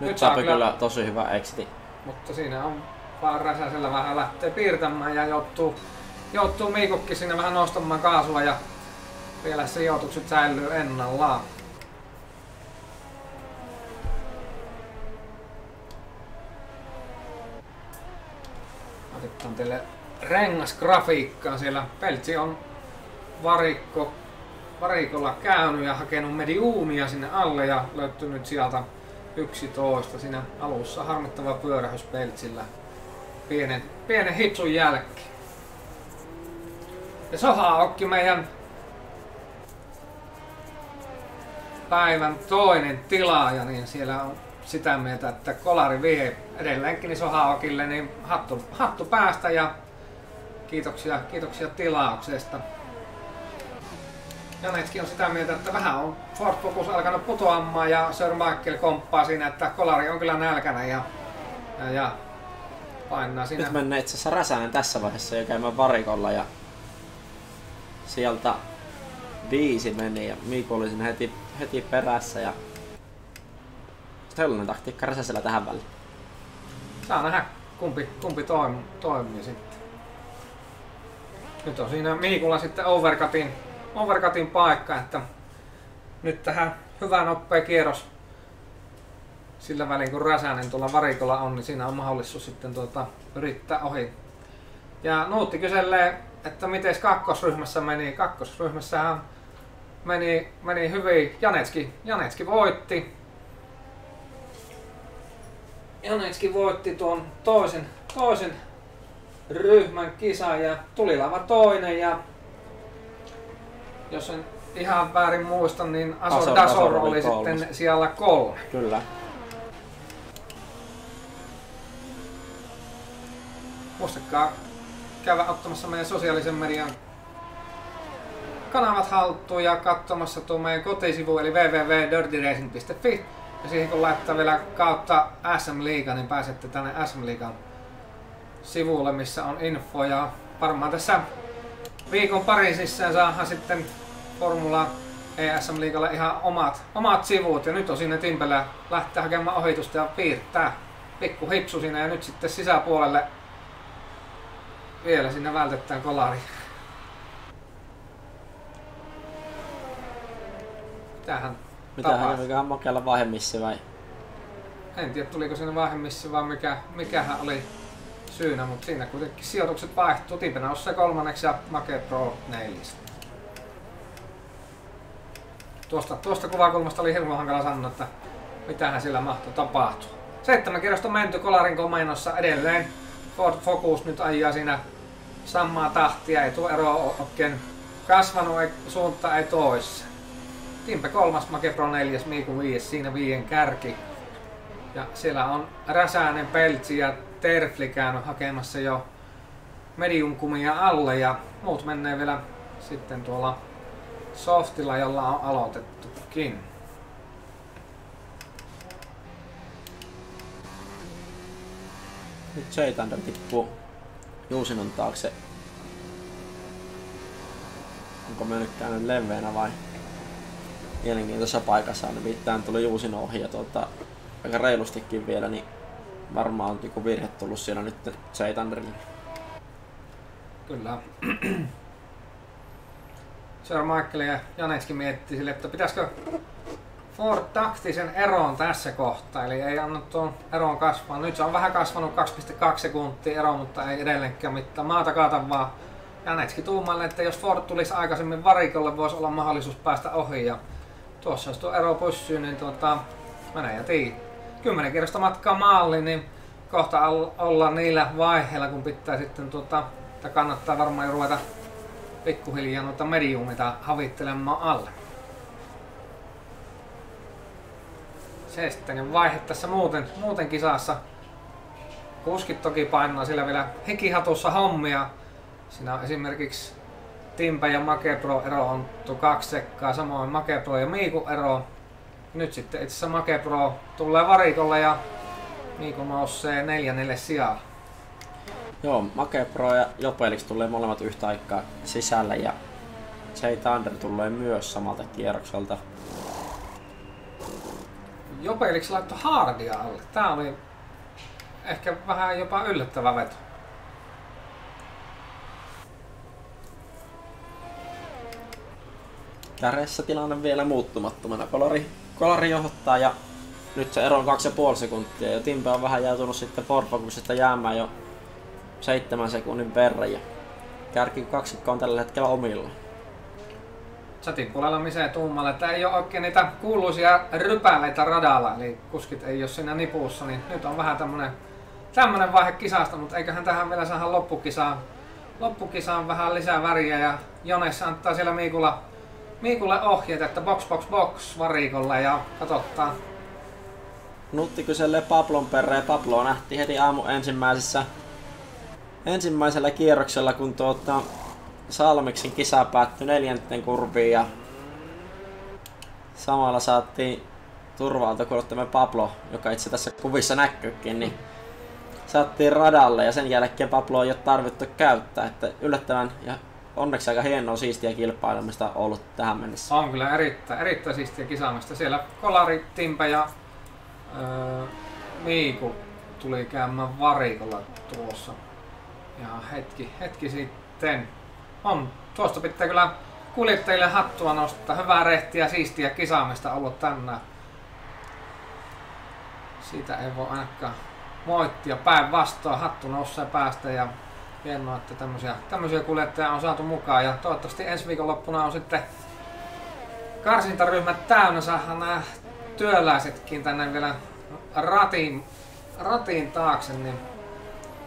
Nyt,
Nyt
saa kyllä,
kyllä-
tosi hyvä exiti.
Mutta siinä on vaan Räsäsellä vähän lähtee piirtämään ja joutuu, joutuu Miikokkin siinä vähän nostamaan kaasua ja vielä sijoitukset säilyy ennallaan. Otetaan teille rengasgrafiikkaa. Siellä Peltsi on varikko, varikolla käynyt ja hakenut mediumia sinne alle ja löytynyt sieltä 11 siinä alussa. Harmittava pyörähys Peltsillä. Pienen, pienen hitsun jälkeen. Ja Soha Okki meidän päivän toinen tilaaja, niin siellä on sitä mieltä, että kolari vie edelleenkin niin Sohaokille, niin hattu, hattu päästä ja kiitoksia, kiitoksia tilauksesta. Janetski on sitä mieltä, että vähän on Ford Focus alkanut putoamaan ja Sir Michael komppaa siinä, että kolari on kyllä nälkänä ja, ja, ja painaa siinä.
Nyt mennään itse asiassa Räsänen tässä vaiheessa jo käymään varikolla ja sieltä viisi meni ja Miku oli siinä heti, heti perässä ja sellainen taktiikka Räsäsellä tähän väliin.
Saa nähdä kumpi, kumpi toim, toimii sitten. Nyt on siinä Miikulla sitten overcutin, overcutin paikka, että nyt tähän hyvä nopea kierros sillä välin kun Räsänen tuolla varikolla on, niin siinä on mahdollisuus sitten tuota, yrittää ohi. Ja Nuutti kyselee, että miten kakkosryhmässä meni. Kakkosryhmässähän meni, meni hyvin. Janetski, Janetski voitti. Janetski voitti tuon toisen, toisen ryhmän kisan ja tulilava toinen ja jos en ihan väärin muista, niin Asor
Asor-
Dasor
Asor oli
oli
kolmas.
sitten siellä kolme.
Kyllä.
Muistakaa käydä ottamassa meidän sosiaalisen median kanavat haltuun ja katsomassa tuo meidän kotisivu eli www.dirtyracing.fi ja siihen kun laittaa vielä kautta SM Liiga, niin pääsette tänne SM Liigan sivulle, missä on info ja varmaan tässä viikon parin sisään saadaan sitten Formula ESM Liigalle ihan omat, omat sivut ja nyt on siinä Timpellä lähteä hakemaan ohitusta ja piirtää pikku hipsu siinä ja nyt sitten sisäpuolelle vielä sinne vältetään kolari. Tähän
Mitä
Tapahtuu.
hän mikä on makealla vaihemissi vai?
en tiedä tuliko siinä vaihemissi vai mikä, mikähän oli syynä, mutta siinä kuitenkin sijoitukset vaihtuu. Se kolmanneksi ja Make Pro neljäs. Tuosta, tuosta kuvakulmasta oli hirveän hankala sanoa, että mitähän sillä mahtoi tapahtua. Seitsemän kierrosta menty Kolarin komennossa edelleen. Ford Focus nyt ajaa siinä samaa tahtia, ei tuo ero oikein kasvanut, ei, suunta ei toissa. Timpe kolmas, Make Pro neljäs, Miiku viides, siinä viien kärki. Ja siellä on Räsänen, Peltsi ja Terfli käynyt hakemassa jo mediumkumia alle ja muut menee vielä sitten tuolla softilla, jolla on aloitettukin.
Nyt J-Thunder tippuu Juusinon taakse. Onko mennyt käynyt leveänä vai mielenkiintoisessa paikassa? Nimittäin tuli Juusin ohi ja tuota, aika reilustikin vielä, niin varmaan on joku virhe tullut siellä nyt Zaitanderille.
Kyllä. Sir Michael ja Janetskin mietti sille, että pitäisikö Ford taktisen eroon tässä kohtaa, eli ei anna tuon eron kasvaa. Nyt se on vähän kasvanut 2,2 sekuntia ero, mutta ei edelleenkään mitään. Maata kaata vaan. Janetski tuumalle, että jos Ford tulisi aikaisemmin varikolle, voisi olla mahdollisuus päästä ohi. Ja tuossa jos tuo ero pyssyy, niin tuota, menee ja tiin. 10 kierrosta matkaa maalle, niin kohta ollaan niillä vaiheilla, kun pitää sitten tuota, että kannattaa varmaan jo ruveta pikkuhiljaa noita mediumita havittelemaan alle. Seestäinen vaihe tässä muuten, muuten kisassa. Kuskit toki painaa sillä vielä hikihatussa hommia. Siinä on esimerkiksi timpe ja Makepro ero on kaksi sekkaa, samoin Makepro ja Miiku ero nyt sitten itse asiassa Makepro tulee varikolle ja Miiku nousee neljännelle sijaan.
Joo, Make Pro ja Jopelix tulee molemmat yhtä aikaa sisällä ja J Thunder tulee myös samalta kierrokselta.
Jopelix laittoi hardia alle. Tää oli ehkä vähän jopa yllättävä veto.
Kädessä tilanne vielä muuttumattomana. Kolari, kolari johtaa ja nyt se ero on 2,5 sekuntia ja Timpe on vähän joutunut sitten Ford jäämään jo seitsemän sekunnin verran ja kärki kaksikko on tällä hetkellä omilla.
Chatin puolella misee tuumalle, että ei ole oikein niitä kuuluisia rypäleitä radalla, eli kuskit ei ole siinä nipussa, niin nyt on vähän tämmönen, tämmönen vaihe kisasta, mutta eiköhän tähän vielä saada loppukisaan, loppukisaan vähän lisää väriä ja Jones antaa siellä Miikulla, Miikulle ohjeet, että box box box varikolle ja katsotaan.
Nutti kyselee Pablon perään Pablo nähtiin heti aamu ensimmäisessä ensimmäisellä kierroksella, kun tuota, Salmiksin kisa päättyi neljänten kurviin ja samalla saatiin turva-autokuluttamme Pablo, joka itse tässä kuvissa näkyykin, niin saatiin radalle ja sen jälkeen Pablo ei ole tarvittu käyttää. Että yllättävän ja onneksi aika hienoa siistiä kilpailemista ollut tähän mennessä.
On kyllä erittäin, erittäin siistiä kisaamista. Siellä Kolari, Timpe ja öö, Miiku tuli käymään varikolla tuossa ja hetki, hetki sitten. On, tuosta pitää kyllä kuljettajille hattua nostaa. Hyvää rehtiä, siistiä kisaamista ollut tänään. Siitä ei voi ainakaan moittia. Päinvastoin hattu nousee päästä ja hienoa, että tämmöisiä, tämmöisiä kuljettajia on saatu mukaan. Ja toivottavasti ensi viikonloppuna on sitten karsintaryhmät täynnä. Saadaan nämä työläisetkin tänne vielä ratiin, ratiin taakse, niin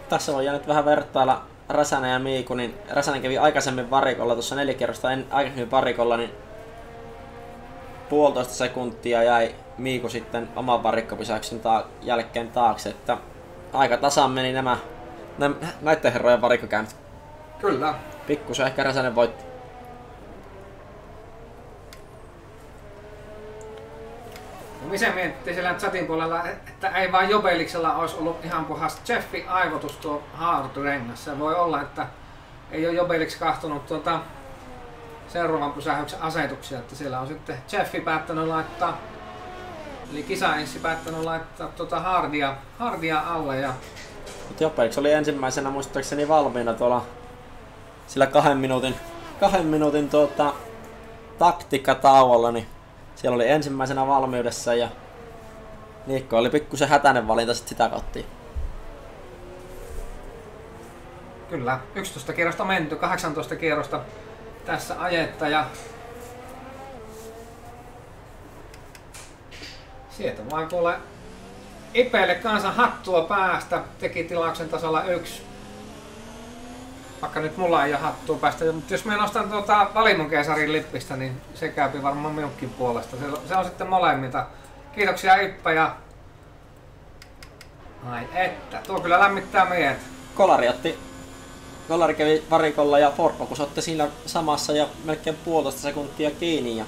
tässä voi nyt vähän vertailla Räsänen ja Miiku, niin Räsänen kävi aikaisemmin varikolla, tuossa neljä kerrosta en, aikaisemmin varikolla, niin puolitoista sekuntia jäi Miiku sitten oman varikkopysäyksen ta- jälkeen taakse, että aika tasan meni nämä, nämä näiden herrojen varikkokäynnit.
Kyllä.
Pikkusen ehkä Räsänen voitti.
Mise miettii siellä chatin puolella, että ei vaan Jobeliksella olisi ollut ihan puhas Jeffi aivotus tuo haarturengas. Se voi olla, että ei ole Jobelix kahtonut tuota seuraavan pysähyksen asetuksia, että siellä on sitten Jeffi päättänyt laittaa, eli kisaenssi päättänyt laittaa tuota hardia, hardia alle. Ja...
Mutta Jobelix oli ensimmäisenä muistaakseni valmiina tuolla sillä kahden minuutin, kahden minuutin tuota, taktiikkatauolla, niin siellä oli ensimmäisenä valmiudessa ja Niikko oli pikkusen hätäinen valinta sit sitä kautta.
Kyllä, 11 kierrosta menty, 18 kierrosta tässä ajetta ja sieltä vaan kuule Ipeille kanssa hattua päästä, teki tilauksen tasolla yksi vaikka nyt mulla ei ole hattua päästä, mutta jos mä nostan tuota Valimon keisarin lippistä, niin se käypi varmaan minunkin puolesta. Se, se on sitten molemmilta. Kiitoksia Ippä ja Ai että, tuo kyllä lämmittää mieltä.
Kolari otti Kolari kävi varikolla ja Forpokus otti siinä samassa ja melkein puolitoista sekuntia kiinni ja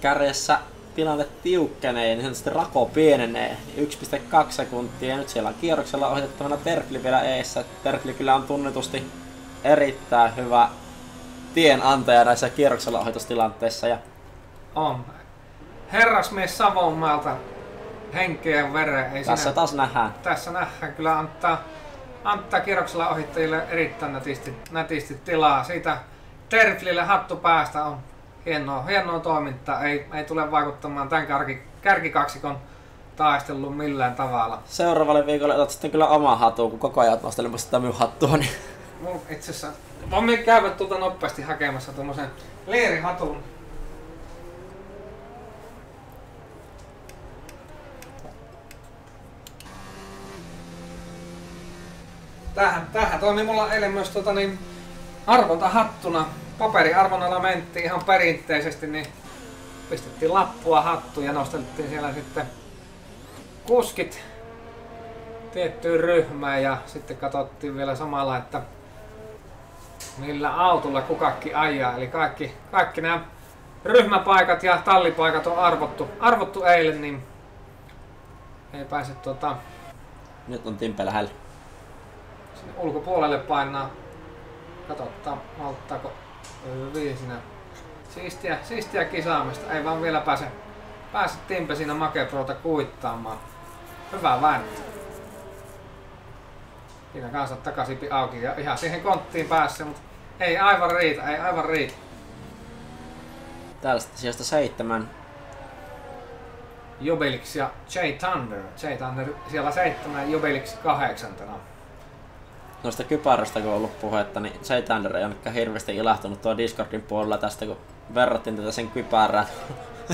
kärjessä tilanne tiukkenee, niin sitten rako pienenee 1,2 sekuntia ja nyt siellä on kierroksella ohitettavana Terfli vielä eessä. Terfli kyllä on tunnetusti erittäin hyvä tienantaja näissä kierroksella ohitustilanteissa. Ja...
On. Herrasmies Savonmaalta henkeä veren.
Ei tässä siinä, taas nähdään.
Tässä nähdään. Kyllä antaa, antaa kierroksella ohittajille erittäin nätisti, nätisti tilaa. Siitä Terflille hattu päästä on hienoa, hienoa toimintaa. Ei, ei tule vaikuttamaan tämän kärki, kärkikaksikon taisteluun millään tavalla.
Seuraavalle viikolle otat sitten kyllä oma hatu, kun koko ajan nostelemassa sitä minun hattua. Niin...
Mun itse asiassa, voin käydä tuota nopeasti hakemassa tuommoisen leerihatun. Tähän, tähän toimi mulla eilen myös tota, niin, arvonta hattuna paperiarvonnalla mentiin ihan perinteisesti, niin pistettiin lappua hattuun ja nostettiin siellä sitten kuskit tiettyyn ryhmään ja sitten katsottiin vielä samalla, että millä autolla kukakki ajaa. Eli kaikki, kaikki nämä ryhmäpaikat ja tallipaikat on arvottu, arvottu eilen, niin ei pääse tota...
Nyt on Timpe lähellä.
Sinne ulkopuolelle painaa. Katsotaan, malttaako viisinä. Siistiä, siistiä kisaamista. Ei vaan vielä pääse, pääse Timpe siinä Makeprota kuittaamaan. Hyvä vääntö. Siinä kanssa takasipi auki ja ihan siihen konttiin päässä, mutta ei aivan riitä, ei aivan riitä.
Tällaista sijasta seitsemän.
Jobelix ja J Thunder. J Thunder siellä seitsemän, Jobelix kahdeksantena
noista kypärästä kun on ollut puhetta, niin se Thunder ei ole hirveästi ilahtunut tuo Discordin puolella tästä, kun verrattiin tätä sen kypärää.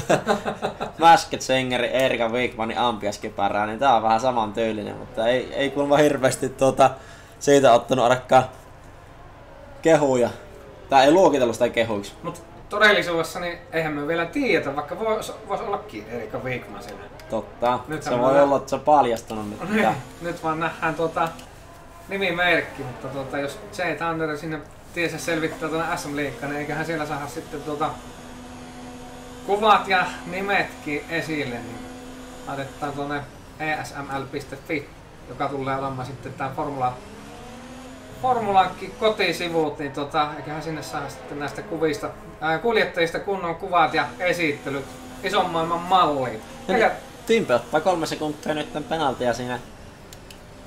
Masked Singeri, Erika Wigmanin ampias kypärää, niin tää on vähän saman tyylinen, mutta ei, ei kuulemma hirveästi tuota, siitä ottanut ainakaan kehuja. Tää ei luokitellut sitä kehuiksi.
Mut todellisuudessa niin eihän me vielä tiedä, vaikka voisi vois ollakin Erika Wigman siinä.
Totta. Nyt se voi olla, että se on paljastunut nyt.
Niin, nyt vaan nähdään tuota nimimerkki, mutta tuota, jos J. Thunder sinne tiesä selvittää tuonne SM Liikkaan, niin eiköhän siellä saada sitten tuota, kuvat ja nimetkin esille, niin laitetaan tuonne esml.fi, joka tulee olemaan sitten tämä Formula Formulankin kotisivut, niin tota, eiköhän sinne saada sitten näistä kuvista, ää, kuljettajista kunnon kuvat ja esittelyt, ison maailman mallit.
Eikä... Timpe ottaa kolme sekuntia nyt penaltia siinä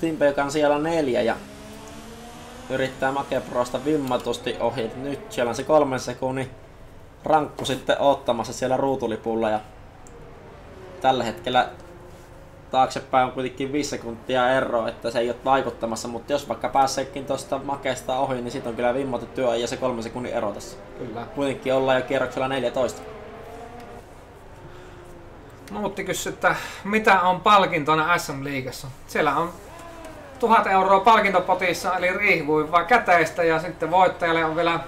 Timpe, joka on siellä neljä ja yrittää Makeprosta vimmatusti ohi. Nyt siellä on se kolmen sekunnin rankku sitten ottamassa siellä ruutulipulla ja tällä hetkellä taaksepäin on kuitenkin 5 sekuntia ero, että se ei ole vaikuttamassa, mutta jos vaikka pääseekin tuosta makeesta ohi, niin sitten on kyllä vimmatu työ ja se kolmen sekunnin ero tässä.
Kyllä.
Kuitenkin ollaan jo kierroksella 14.
Muutti kysy, että mitä on palkintona SM-liigassa? Siellä on 1000 euroa palkintopotissa, eli riihvui vaan käteistä ja sitten voittajalle on vielä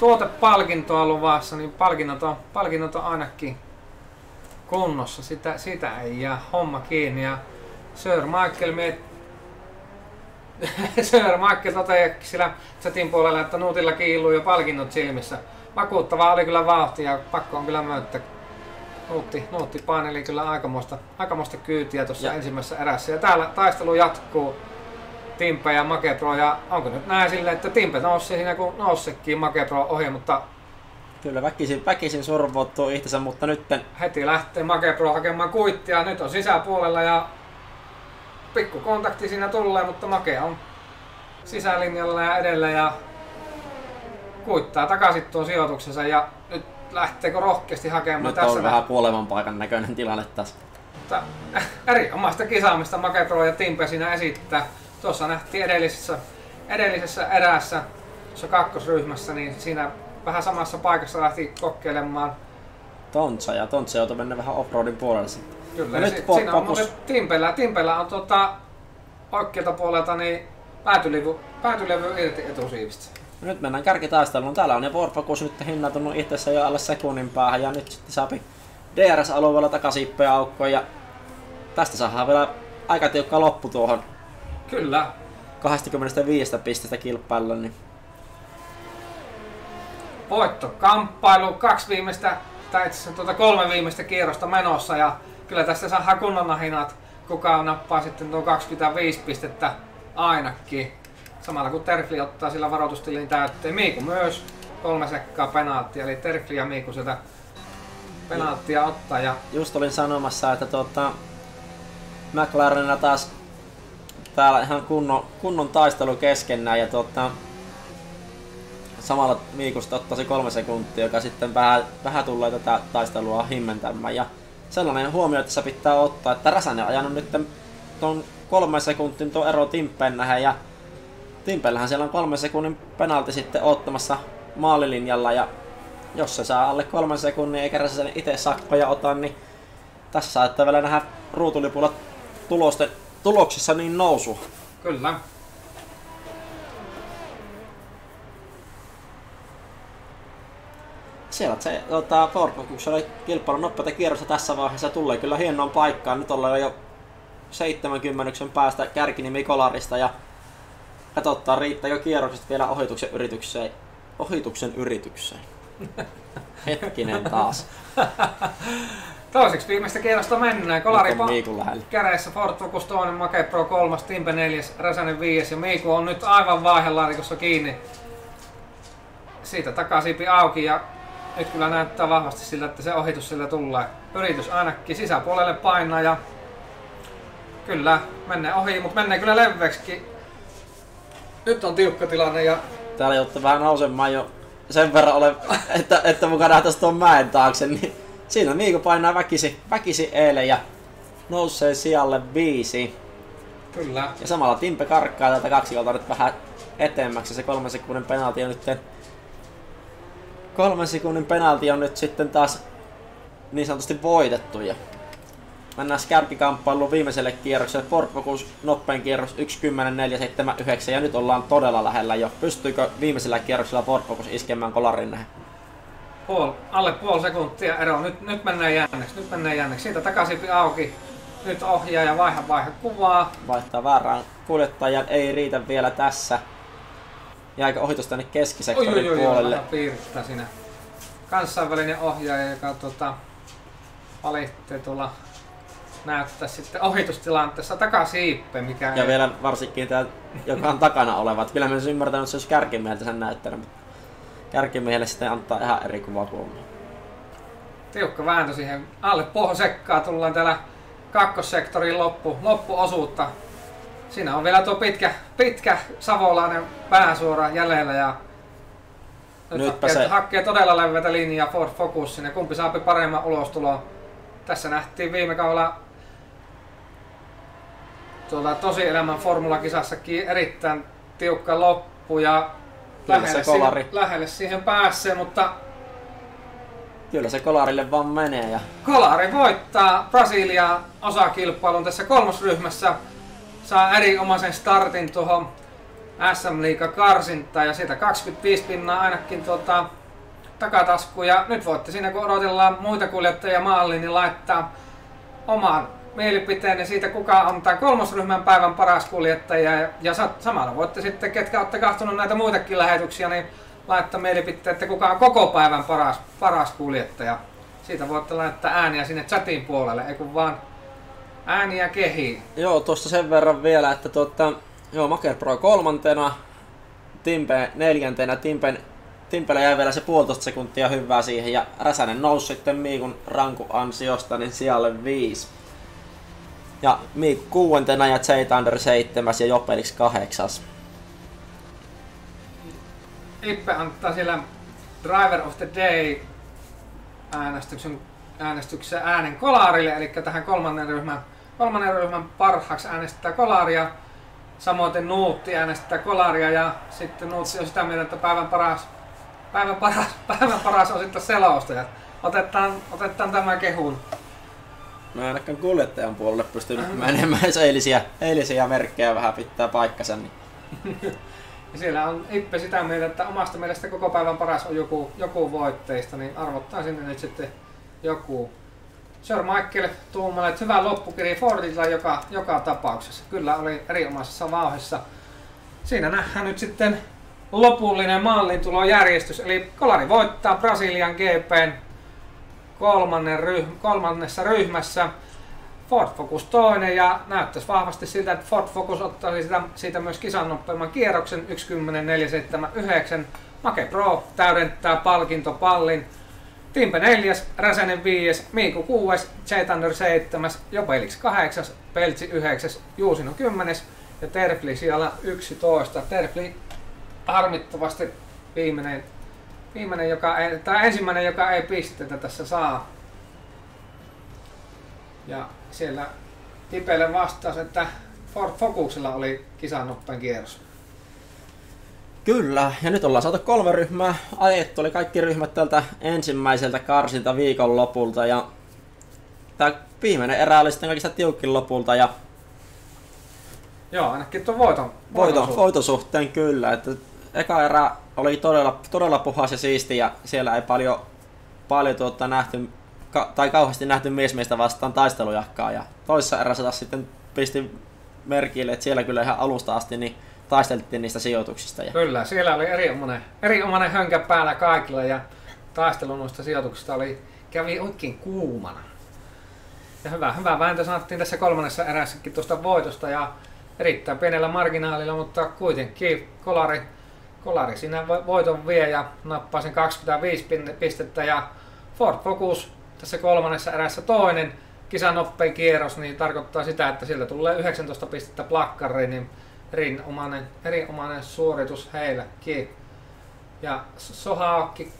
tuotepalkintoa luvassa, niin palkinnot on, palkinnot on ainakin kunnossa. Sitä, sitä ei jää homma kiinni. Ja Sir Michael miet... Sir Michael toteaa sillä chatin puolella, että nuutilla kiiluu jo palkinnot silmissä. Vakuuttavaa oli kyllä vauhti ja pakko on kyllä myöntää. Nuutti, nuutti paineli kyllä aikamoista, aikamoista kyytiä tuossa ensimmäisessä erässä. Ja täällä taistelu jatkuu. Timpe ja Makepro ja onko nyt näin silleen, että Timpe nousi siinä kun nousikin Makepro ohi, mutta
Kyllä väkisin, väkisin sorvoittuu itsensä, mutta nyt...
Heti lähtee Makepro hakemaan kuittia, nyt on sisäpuolella ja pikku kontakti siinä tulee, mutta Make on sisälinjalla ja edellä ja kuittaa takaisin tuon sijoituksensa ja nyt lähteekö rohkeasti hakemaan
nyt tässä on vähän kuolevan paikan näköinen tilanne tässä.
Mutta erinomaista kisaamista Makepro ja Timpe siinä esittää. Tuossa nähtiin edellisessä, edellisessä erässä, tuossa kakkosryhmässä, niin siinä vähän samassa paikassa lähti kokeilemaan.
Tontsa ja Tontsa joutui mennä vähän offroadin puolelle sitten.
Kyllä, ja nyt si- siinä on muuten Timpellä, Timpellä on tuota, oikealta puolelta niin päätylevy, päätylevy irti etusiivistä.
No nyt mennään kärkitaisteluun. Täällä on jo Focus nyt hinnautunut itsessä jo alle sekunnin päähän ja nyt sitten saapi DRS-alueella takasiippeä aukkoon ja tästä saadaan vielä aika tiukka loppu tuohon
Kyllä.
25 pistestä kilpailla, niin
voittokamppailu, kaksi viimeistä, tai itse asiassa tuota kolme viimeistä kierrosta menossa ja kyllä tästä saa kunnon nahinat, kuka nappaa sitten tuo 25 pistettä ainakin. Samalla kun Terfli ottaa sillä varoitustilin täytteen. Miiku myös kolme sekkaa penaattia, eli Terfli ja Miiku sieltä penaattia ottaa. Ja
just olin sanomassa, että tuota, McLarenilla taas täällä ihan kunnon, kunnon taistelu keskenään ja tuota, samalla Miikusta ottaisi kolme sekuntia, joka sitten vähän, vähän tulee tätä taistelua himmentämään. Ja sellainen huomio tässä pitää ottaa, että Räsänen on ajanut nyt tuon kolme sekuntin tuon ero Timppeen nähden ja Timpellähän siellä on kolme sekunnin penalti sitten ottamassa maalilinjalla ja jos se saa alle kolmen sekunnin eikä Räsänen itse sakkoja ota, niin tässä saattaa vielä nähdä ruutulipulla tulosten, tuloksissa niin nousu.
Kyllä.
Siellä se tota, Ford oli kilpailun nopeita kierrosta tässä vaiheessa tulee kyllä hienoon paikkaan. Nyt ollaan jo 70 päästä kärkinimi Kolarista ja katsotaan riittääkö kierrokset vielä ohituksen yritykseen. Ohituksen yritykseen. Hetkinen taas.
Toiseksi viimeistä kierrosta mennään. Kolari kädessä Ford Focus toinen, Make Pro kolmas, Timpe neljäs, Räsänen viides ja Miiku on nyt aivan vaihelaarikossa kiinni. Siitä takasiipi auki ja nyt kyllä näyttää vahvasti sillä, että se ohitus sillä tulee. Yritys ainakin sisäpuolelle painaa ja kyllä menee ohi, mutta menee kyllä leveäksikin. Nyt on tiukka tilanne ja
Täällä joutuu vähän nousemaan jo sen verran ole, että, että mukaan nähtäisi tuon mäen taakse, niin siinä Miiko painaa väkisi, väkisi eilen ja nousee sijalle viisi.
kyllä.
Ja samalla Timpe karkkaa tätä kaksikolta nyt vähän etemmäksi. Se kolmen sekunnin penalti on nyt kolmen sekunnin penalti on nyt sitten taas niin sanotusti voitettu. Ja mennään kärkikamppailuun viimeiselle kierrokselle. Ford Focus nopein kierros 1.10.479 ja nyt ollaan todella lähellä jo. Pystyykö viimeisellä kierroksella Ford Focus iskemään kolarin?
Puol, alle puoli sekuntia ero. Nyt, nyt mennään jänneksi, nyt mennään jänneksi. Siitä takaisin auki. Nyt ohjaa ja vaiha vaiha kuvaa.
Vaihtaa väärään kuljettajan, ei riitä vielä tässä. Jääkö ohitus tänne
Oi,
keskisektorin
oi, oi, oi,
puolelle?
vähän piirittää siinä. Kansainvälinen ohjaaja, joka tota, valitte tuolla näyttää sitten ohitustilanteessa takasiippe, mikä
Ja
ei-
vielä varsinkin tää, joka on takana oleva. Et Kyllä mä olisin ymmärtänyt, että se olisi kärkimieheltä sen näyttänyt, mutta kärkimiehelle sitten antaa ihan eri kuvakulma.
tiukka vääntö siihen alle pohsekkaa. Tullaan täällä kakkossektorin loppu, loppuosuutta. Siinä on vielä tuo pitkä, pitkä savolainen pääsuora jäljellä ja nyt
Nytpä
hakkee,
se-
hakkee todella leveätä linjaa Ford Focus sinne. Kumpi saapi paremman ulostulon. Tässä nähtiin viime kaudella tuota, tosielämän formulakisassakin erittäin tiukka loppu ja
Kyllä
lähelle,
se kolari.
siihen, lähelle siihen pääsee, mutta
Kyllä se kolarille vaan menee ja
Kolari voittaa Brasilia osakilpailun tässä kolmosryhmässä. Saa erinomaisen startin tuohon SM Liiga karsintaan ja siitä 25 pinnaa ainakin tuota, takatasku. Ja nyt voitte siinä kun odotellaan muita kuljettajia maaliin, niin laittaa oman mielipiteen siitä, kuka tämän kolmosryhmän päivän paras kuljettaja. Ja, ja sa- samalla voitte sitten, ketkä olette kahtonut näitä muitakin lähetyksiä, niin laittaa mielipiteen, että kuka on koko päivän paras, paras kuljettaja. Siitä voitte laittaa ääniä sinne chatin puolelle, ei kun vaan ääniä kehiin.
Joo, tuosta sen verran vielä, että tuota, joo, Maker Pro kolmantena, Timpe neljäntenä, Timpen, Timpellä jäi vielä se puolitoista sekuntia hyvää siihen ja Räsänen nousi sitten Miikun ranku ansiosta niin sijalle viisi. Ja Miikku kuuentena ja J Thunder seitsemäs ja Jopelix kahdeksas.
Ippe antaa siellä Driver of the Day äänestyksen, äänestyksen äänen Kolarille, eli tähän kolmannen ryhmän, kolmannen ryhmän parhaaksi äänestää Kolaria. Samoin Nuutti äänestää Kolaria ja sitten Nuutti on sitä mieltä, että päivän paras, päivän paras, päivän paras on sitten selostaja. Otetaan, otetaan tämä kehuun.
No ainakaan kuljettajan puolelle pystynyt menemään, se eilisiä, eilisiä merkkejä vähän pitää paikkansa. Niin.
Ja siellä on Ippe sitä mieltä, että omasta mielestä koko päivän paras on joku, joku voitteista, niin arvottaa sinne nyt sitten joku. Sir Michael tuumalle, että hyvä loppukiri Fordilla joka, joka tapauksessa. Kyllä oli erinomaisessa vauhissa. Siinä nähdään nyt sitten lopullinen mallintulojärjestys. Eli Kolari voittaa Brasilian GPn kolmannen ryh- kolmannessa ryhmässä. Ford Focus toinen ja näyttäisi vahvasti siltä, että Ford Focus ottaisi sitä, siitä myös kisan nopeamman kierroksen 1.10.479. Make Pro täydentää palkintopallin. Timpe 4, Räsänen 5, Miiku 6, Chaitander 7, Jopelix 8, Peltsi 9, Juusino 10 ja Terfli siellä 11. Terfli harmittavasti viimeinen, viimeinen joka ei, tai ensimmäinen, joka ei pistetä tässä saa. Ja siellä Tipelle vastaus, että Ford Focuksella oli kisan nopein kierros.
Kyllä, ja nyt ollaan saatu kolme ryhmää. Ajettu oli kaikki ryhmät tältä ensimmäiseltä karsinta viikon lopulta ja tämä viimeinen erä oli sitten kaikista tiukin lopulta ja
Joo, ainakin tuon voiton.
voiton,
suhteen.
voiton suhteen kyllä. Että eka erä oli todella, todella puhas ja siisti ja siellä ei paljon, paljon tuota nähty, ka, tai kauheasti nähty miesmiestä vastaan taistelujakkaa. Ja toisessa erässä taas sitten pisti merkille, että siellä kyllä ihan alusta asti niin taisteltiin niistä sijoituksista. Ja
Kyllä, siellä oli erinomainen, erinomainen hönkä päällä kaikilla ja taistelu noista sijoituksista oli, kävi oikein kuumana. Ja hyvä, hyvä vääntö saatiin tässä kolmannessa erässäkin tuosta voitosta ja erittäin pienellä marginaalilla, mutta kuitenkin Kolari, Kolari siinä vo- voiton vie ja nappaa sen 25 pin- pistettä ja Ford Focus tässä kolmannessa erässä toinen kisan kierros, niin tarkoittaa sitä, että sillä tulee 19 pistettä plakkariin, niin erinomainen, erinomainen suoritus heillekin. Ja Sohaakki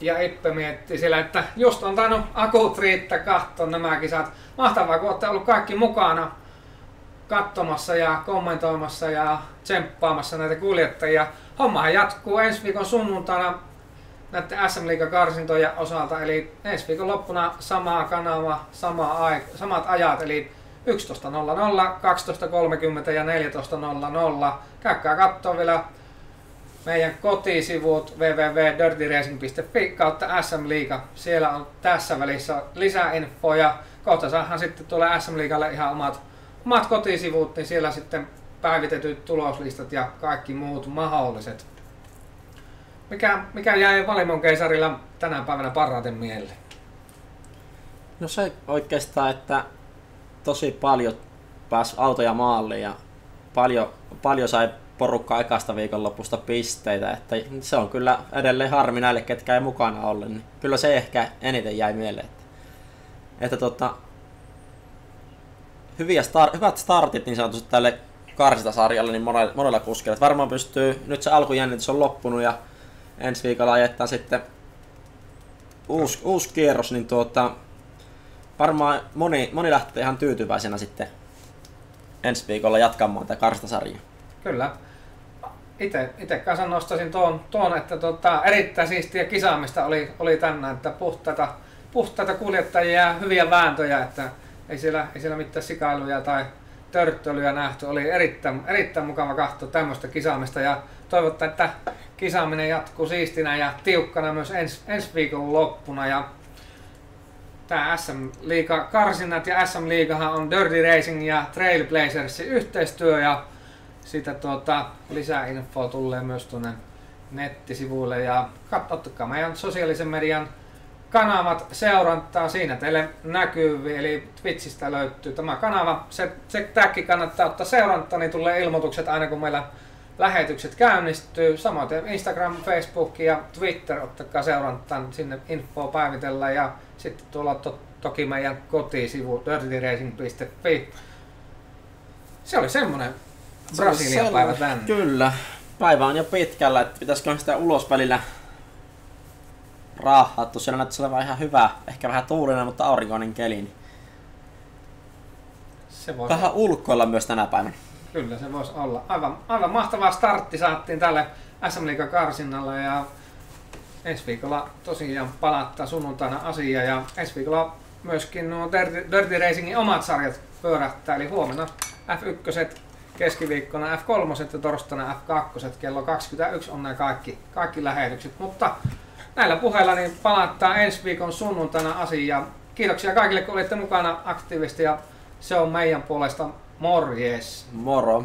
ja Ippe miettii siellä, että just on tainnut akut riittää katsoa nämä kisat. Mahtavaa, kun olette ollut kaikki mukana katsomassa ja kommentoimassa ja tsemppaamassa näitä kuljettajia. Hommahan jatkuu ensi viikon sunnuntaina näiden SM karsintoja osalta, eli ensi viikon loppuna sama kanava, sama aik- samat ajat, eli 11.00, 12.30 ja 14.00. Käykää katsoa vielä meidän kotisivut www.dirtyracing.fi kautta SM Liiga. Siellä on tässä välissä lisäinfoja. Kohta saadaan sitten tuolle SM Liigalle ihan omat, omat kotisivut, niin siellä sitten päivitetyt tuloslistat ja kaikki muut mahdolliset. Mikä, mikä jäi Valimon keisarilla tänä päivänä parhaiten mieleen?
No se oikeastaan, että tosi paljon pääsi autoja maalle ja paljon, paljon sai porukka ekasta viikonlopusta pisteitä, että se on kyllä edelleen harmi näille, ketkä ei mukana ole, niin kyllä se ehkä eniten jäi mieleen. Että, että tota, hyviä star, hyvät startit niin sanotusti tälle karsintasarjalle niin monella, monella kuskilla. Että varmaan pystyy, nyt se alkujännitys on loppunut ja ensi viikolla ajetaan sitten uusi, uusi kierros, niin tuota, varmaan moni, moni lähtee ihan tyytyväisenä sitten ensi viikolla jatkamaan tätä karstasarjaa.
Kyllä. Itse, itse kanssa nostaisin tuon, tuon että tota, erittäin siistiä kisaamista oli, oli tänään, että puhtaita, puhtaita kuljettajia ja hyviä vääntöjä, että ei siellä, ei siellä mitään sikailuja tai törttelyjä nähty. Oli erittäin, erittäin mukava katsoa tämmöistä kisaamista ja toivottaa, että kisaaminen jatkuu siistinä ja tiukkana myös ens, ensi viikon loppuna. Ja tämä SM Liiga karsinnat ja SM Liigahan on Dirty Racing ja Trailblazersin yhteistyö ja siitä tuota, lisäinfoa tulee myös tuonne nettisivuille ja katsottakaa meidän sosiaalisen median kanavat seurantaa. Siinä teille näkyy, eli Twitchistä löytyy tämä kanava. Se, se tagki kannattaa ottaa seurantaa, niin tulee ilmoitukset aina kun meillä lähetykset käynnistyy. Samoin Instagram, Facebook ja Twitter ottakaa seurantaa, sinne infoa päivitellään ja sitten tuolla to, toki meidän kotisivu dirtyracing.fi. Se oli semmonen Brasilian päivä tänne.
Kyllä. Päivä on jo pitkällä, että pitäisikö sitä ulos välillä raahattu. Siellä näyttäisi olevan ihan hyvä, ehkä vähän tuulinen, mutta aurinkoinen keli. Niin
Se voisi,
vähän ulkoilla myös tänä päivänä.
kyllä se voisi olla. Aivan, aivan mahtava startti saatiin tälle SM Liiga karsinnalle ja ensi viikolla tosiaan palattaa sunnuntaina asia ja ensi viikolla myöskin nuo Dirty, Dirty Racingin omat sarjat pyörähtää, eli huomenna F1, keskiviikkona F3 ja torstaina F2 kello 21 on nämä kaikki, kaikki lähetykset, mutta näillä puheilla niin palataan ensi viikon sunnuntaina asiaan. kiitoksia kaikille, kun olitte mukana aktiivisesti ja se on meidän puolesta morjes.
Moro.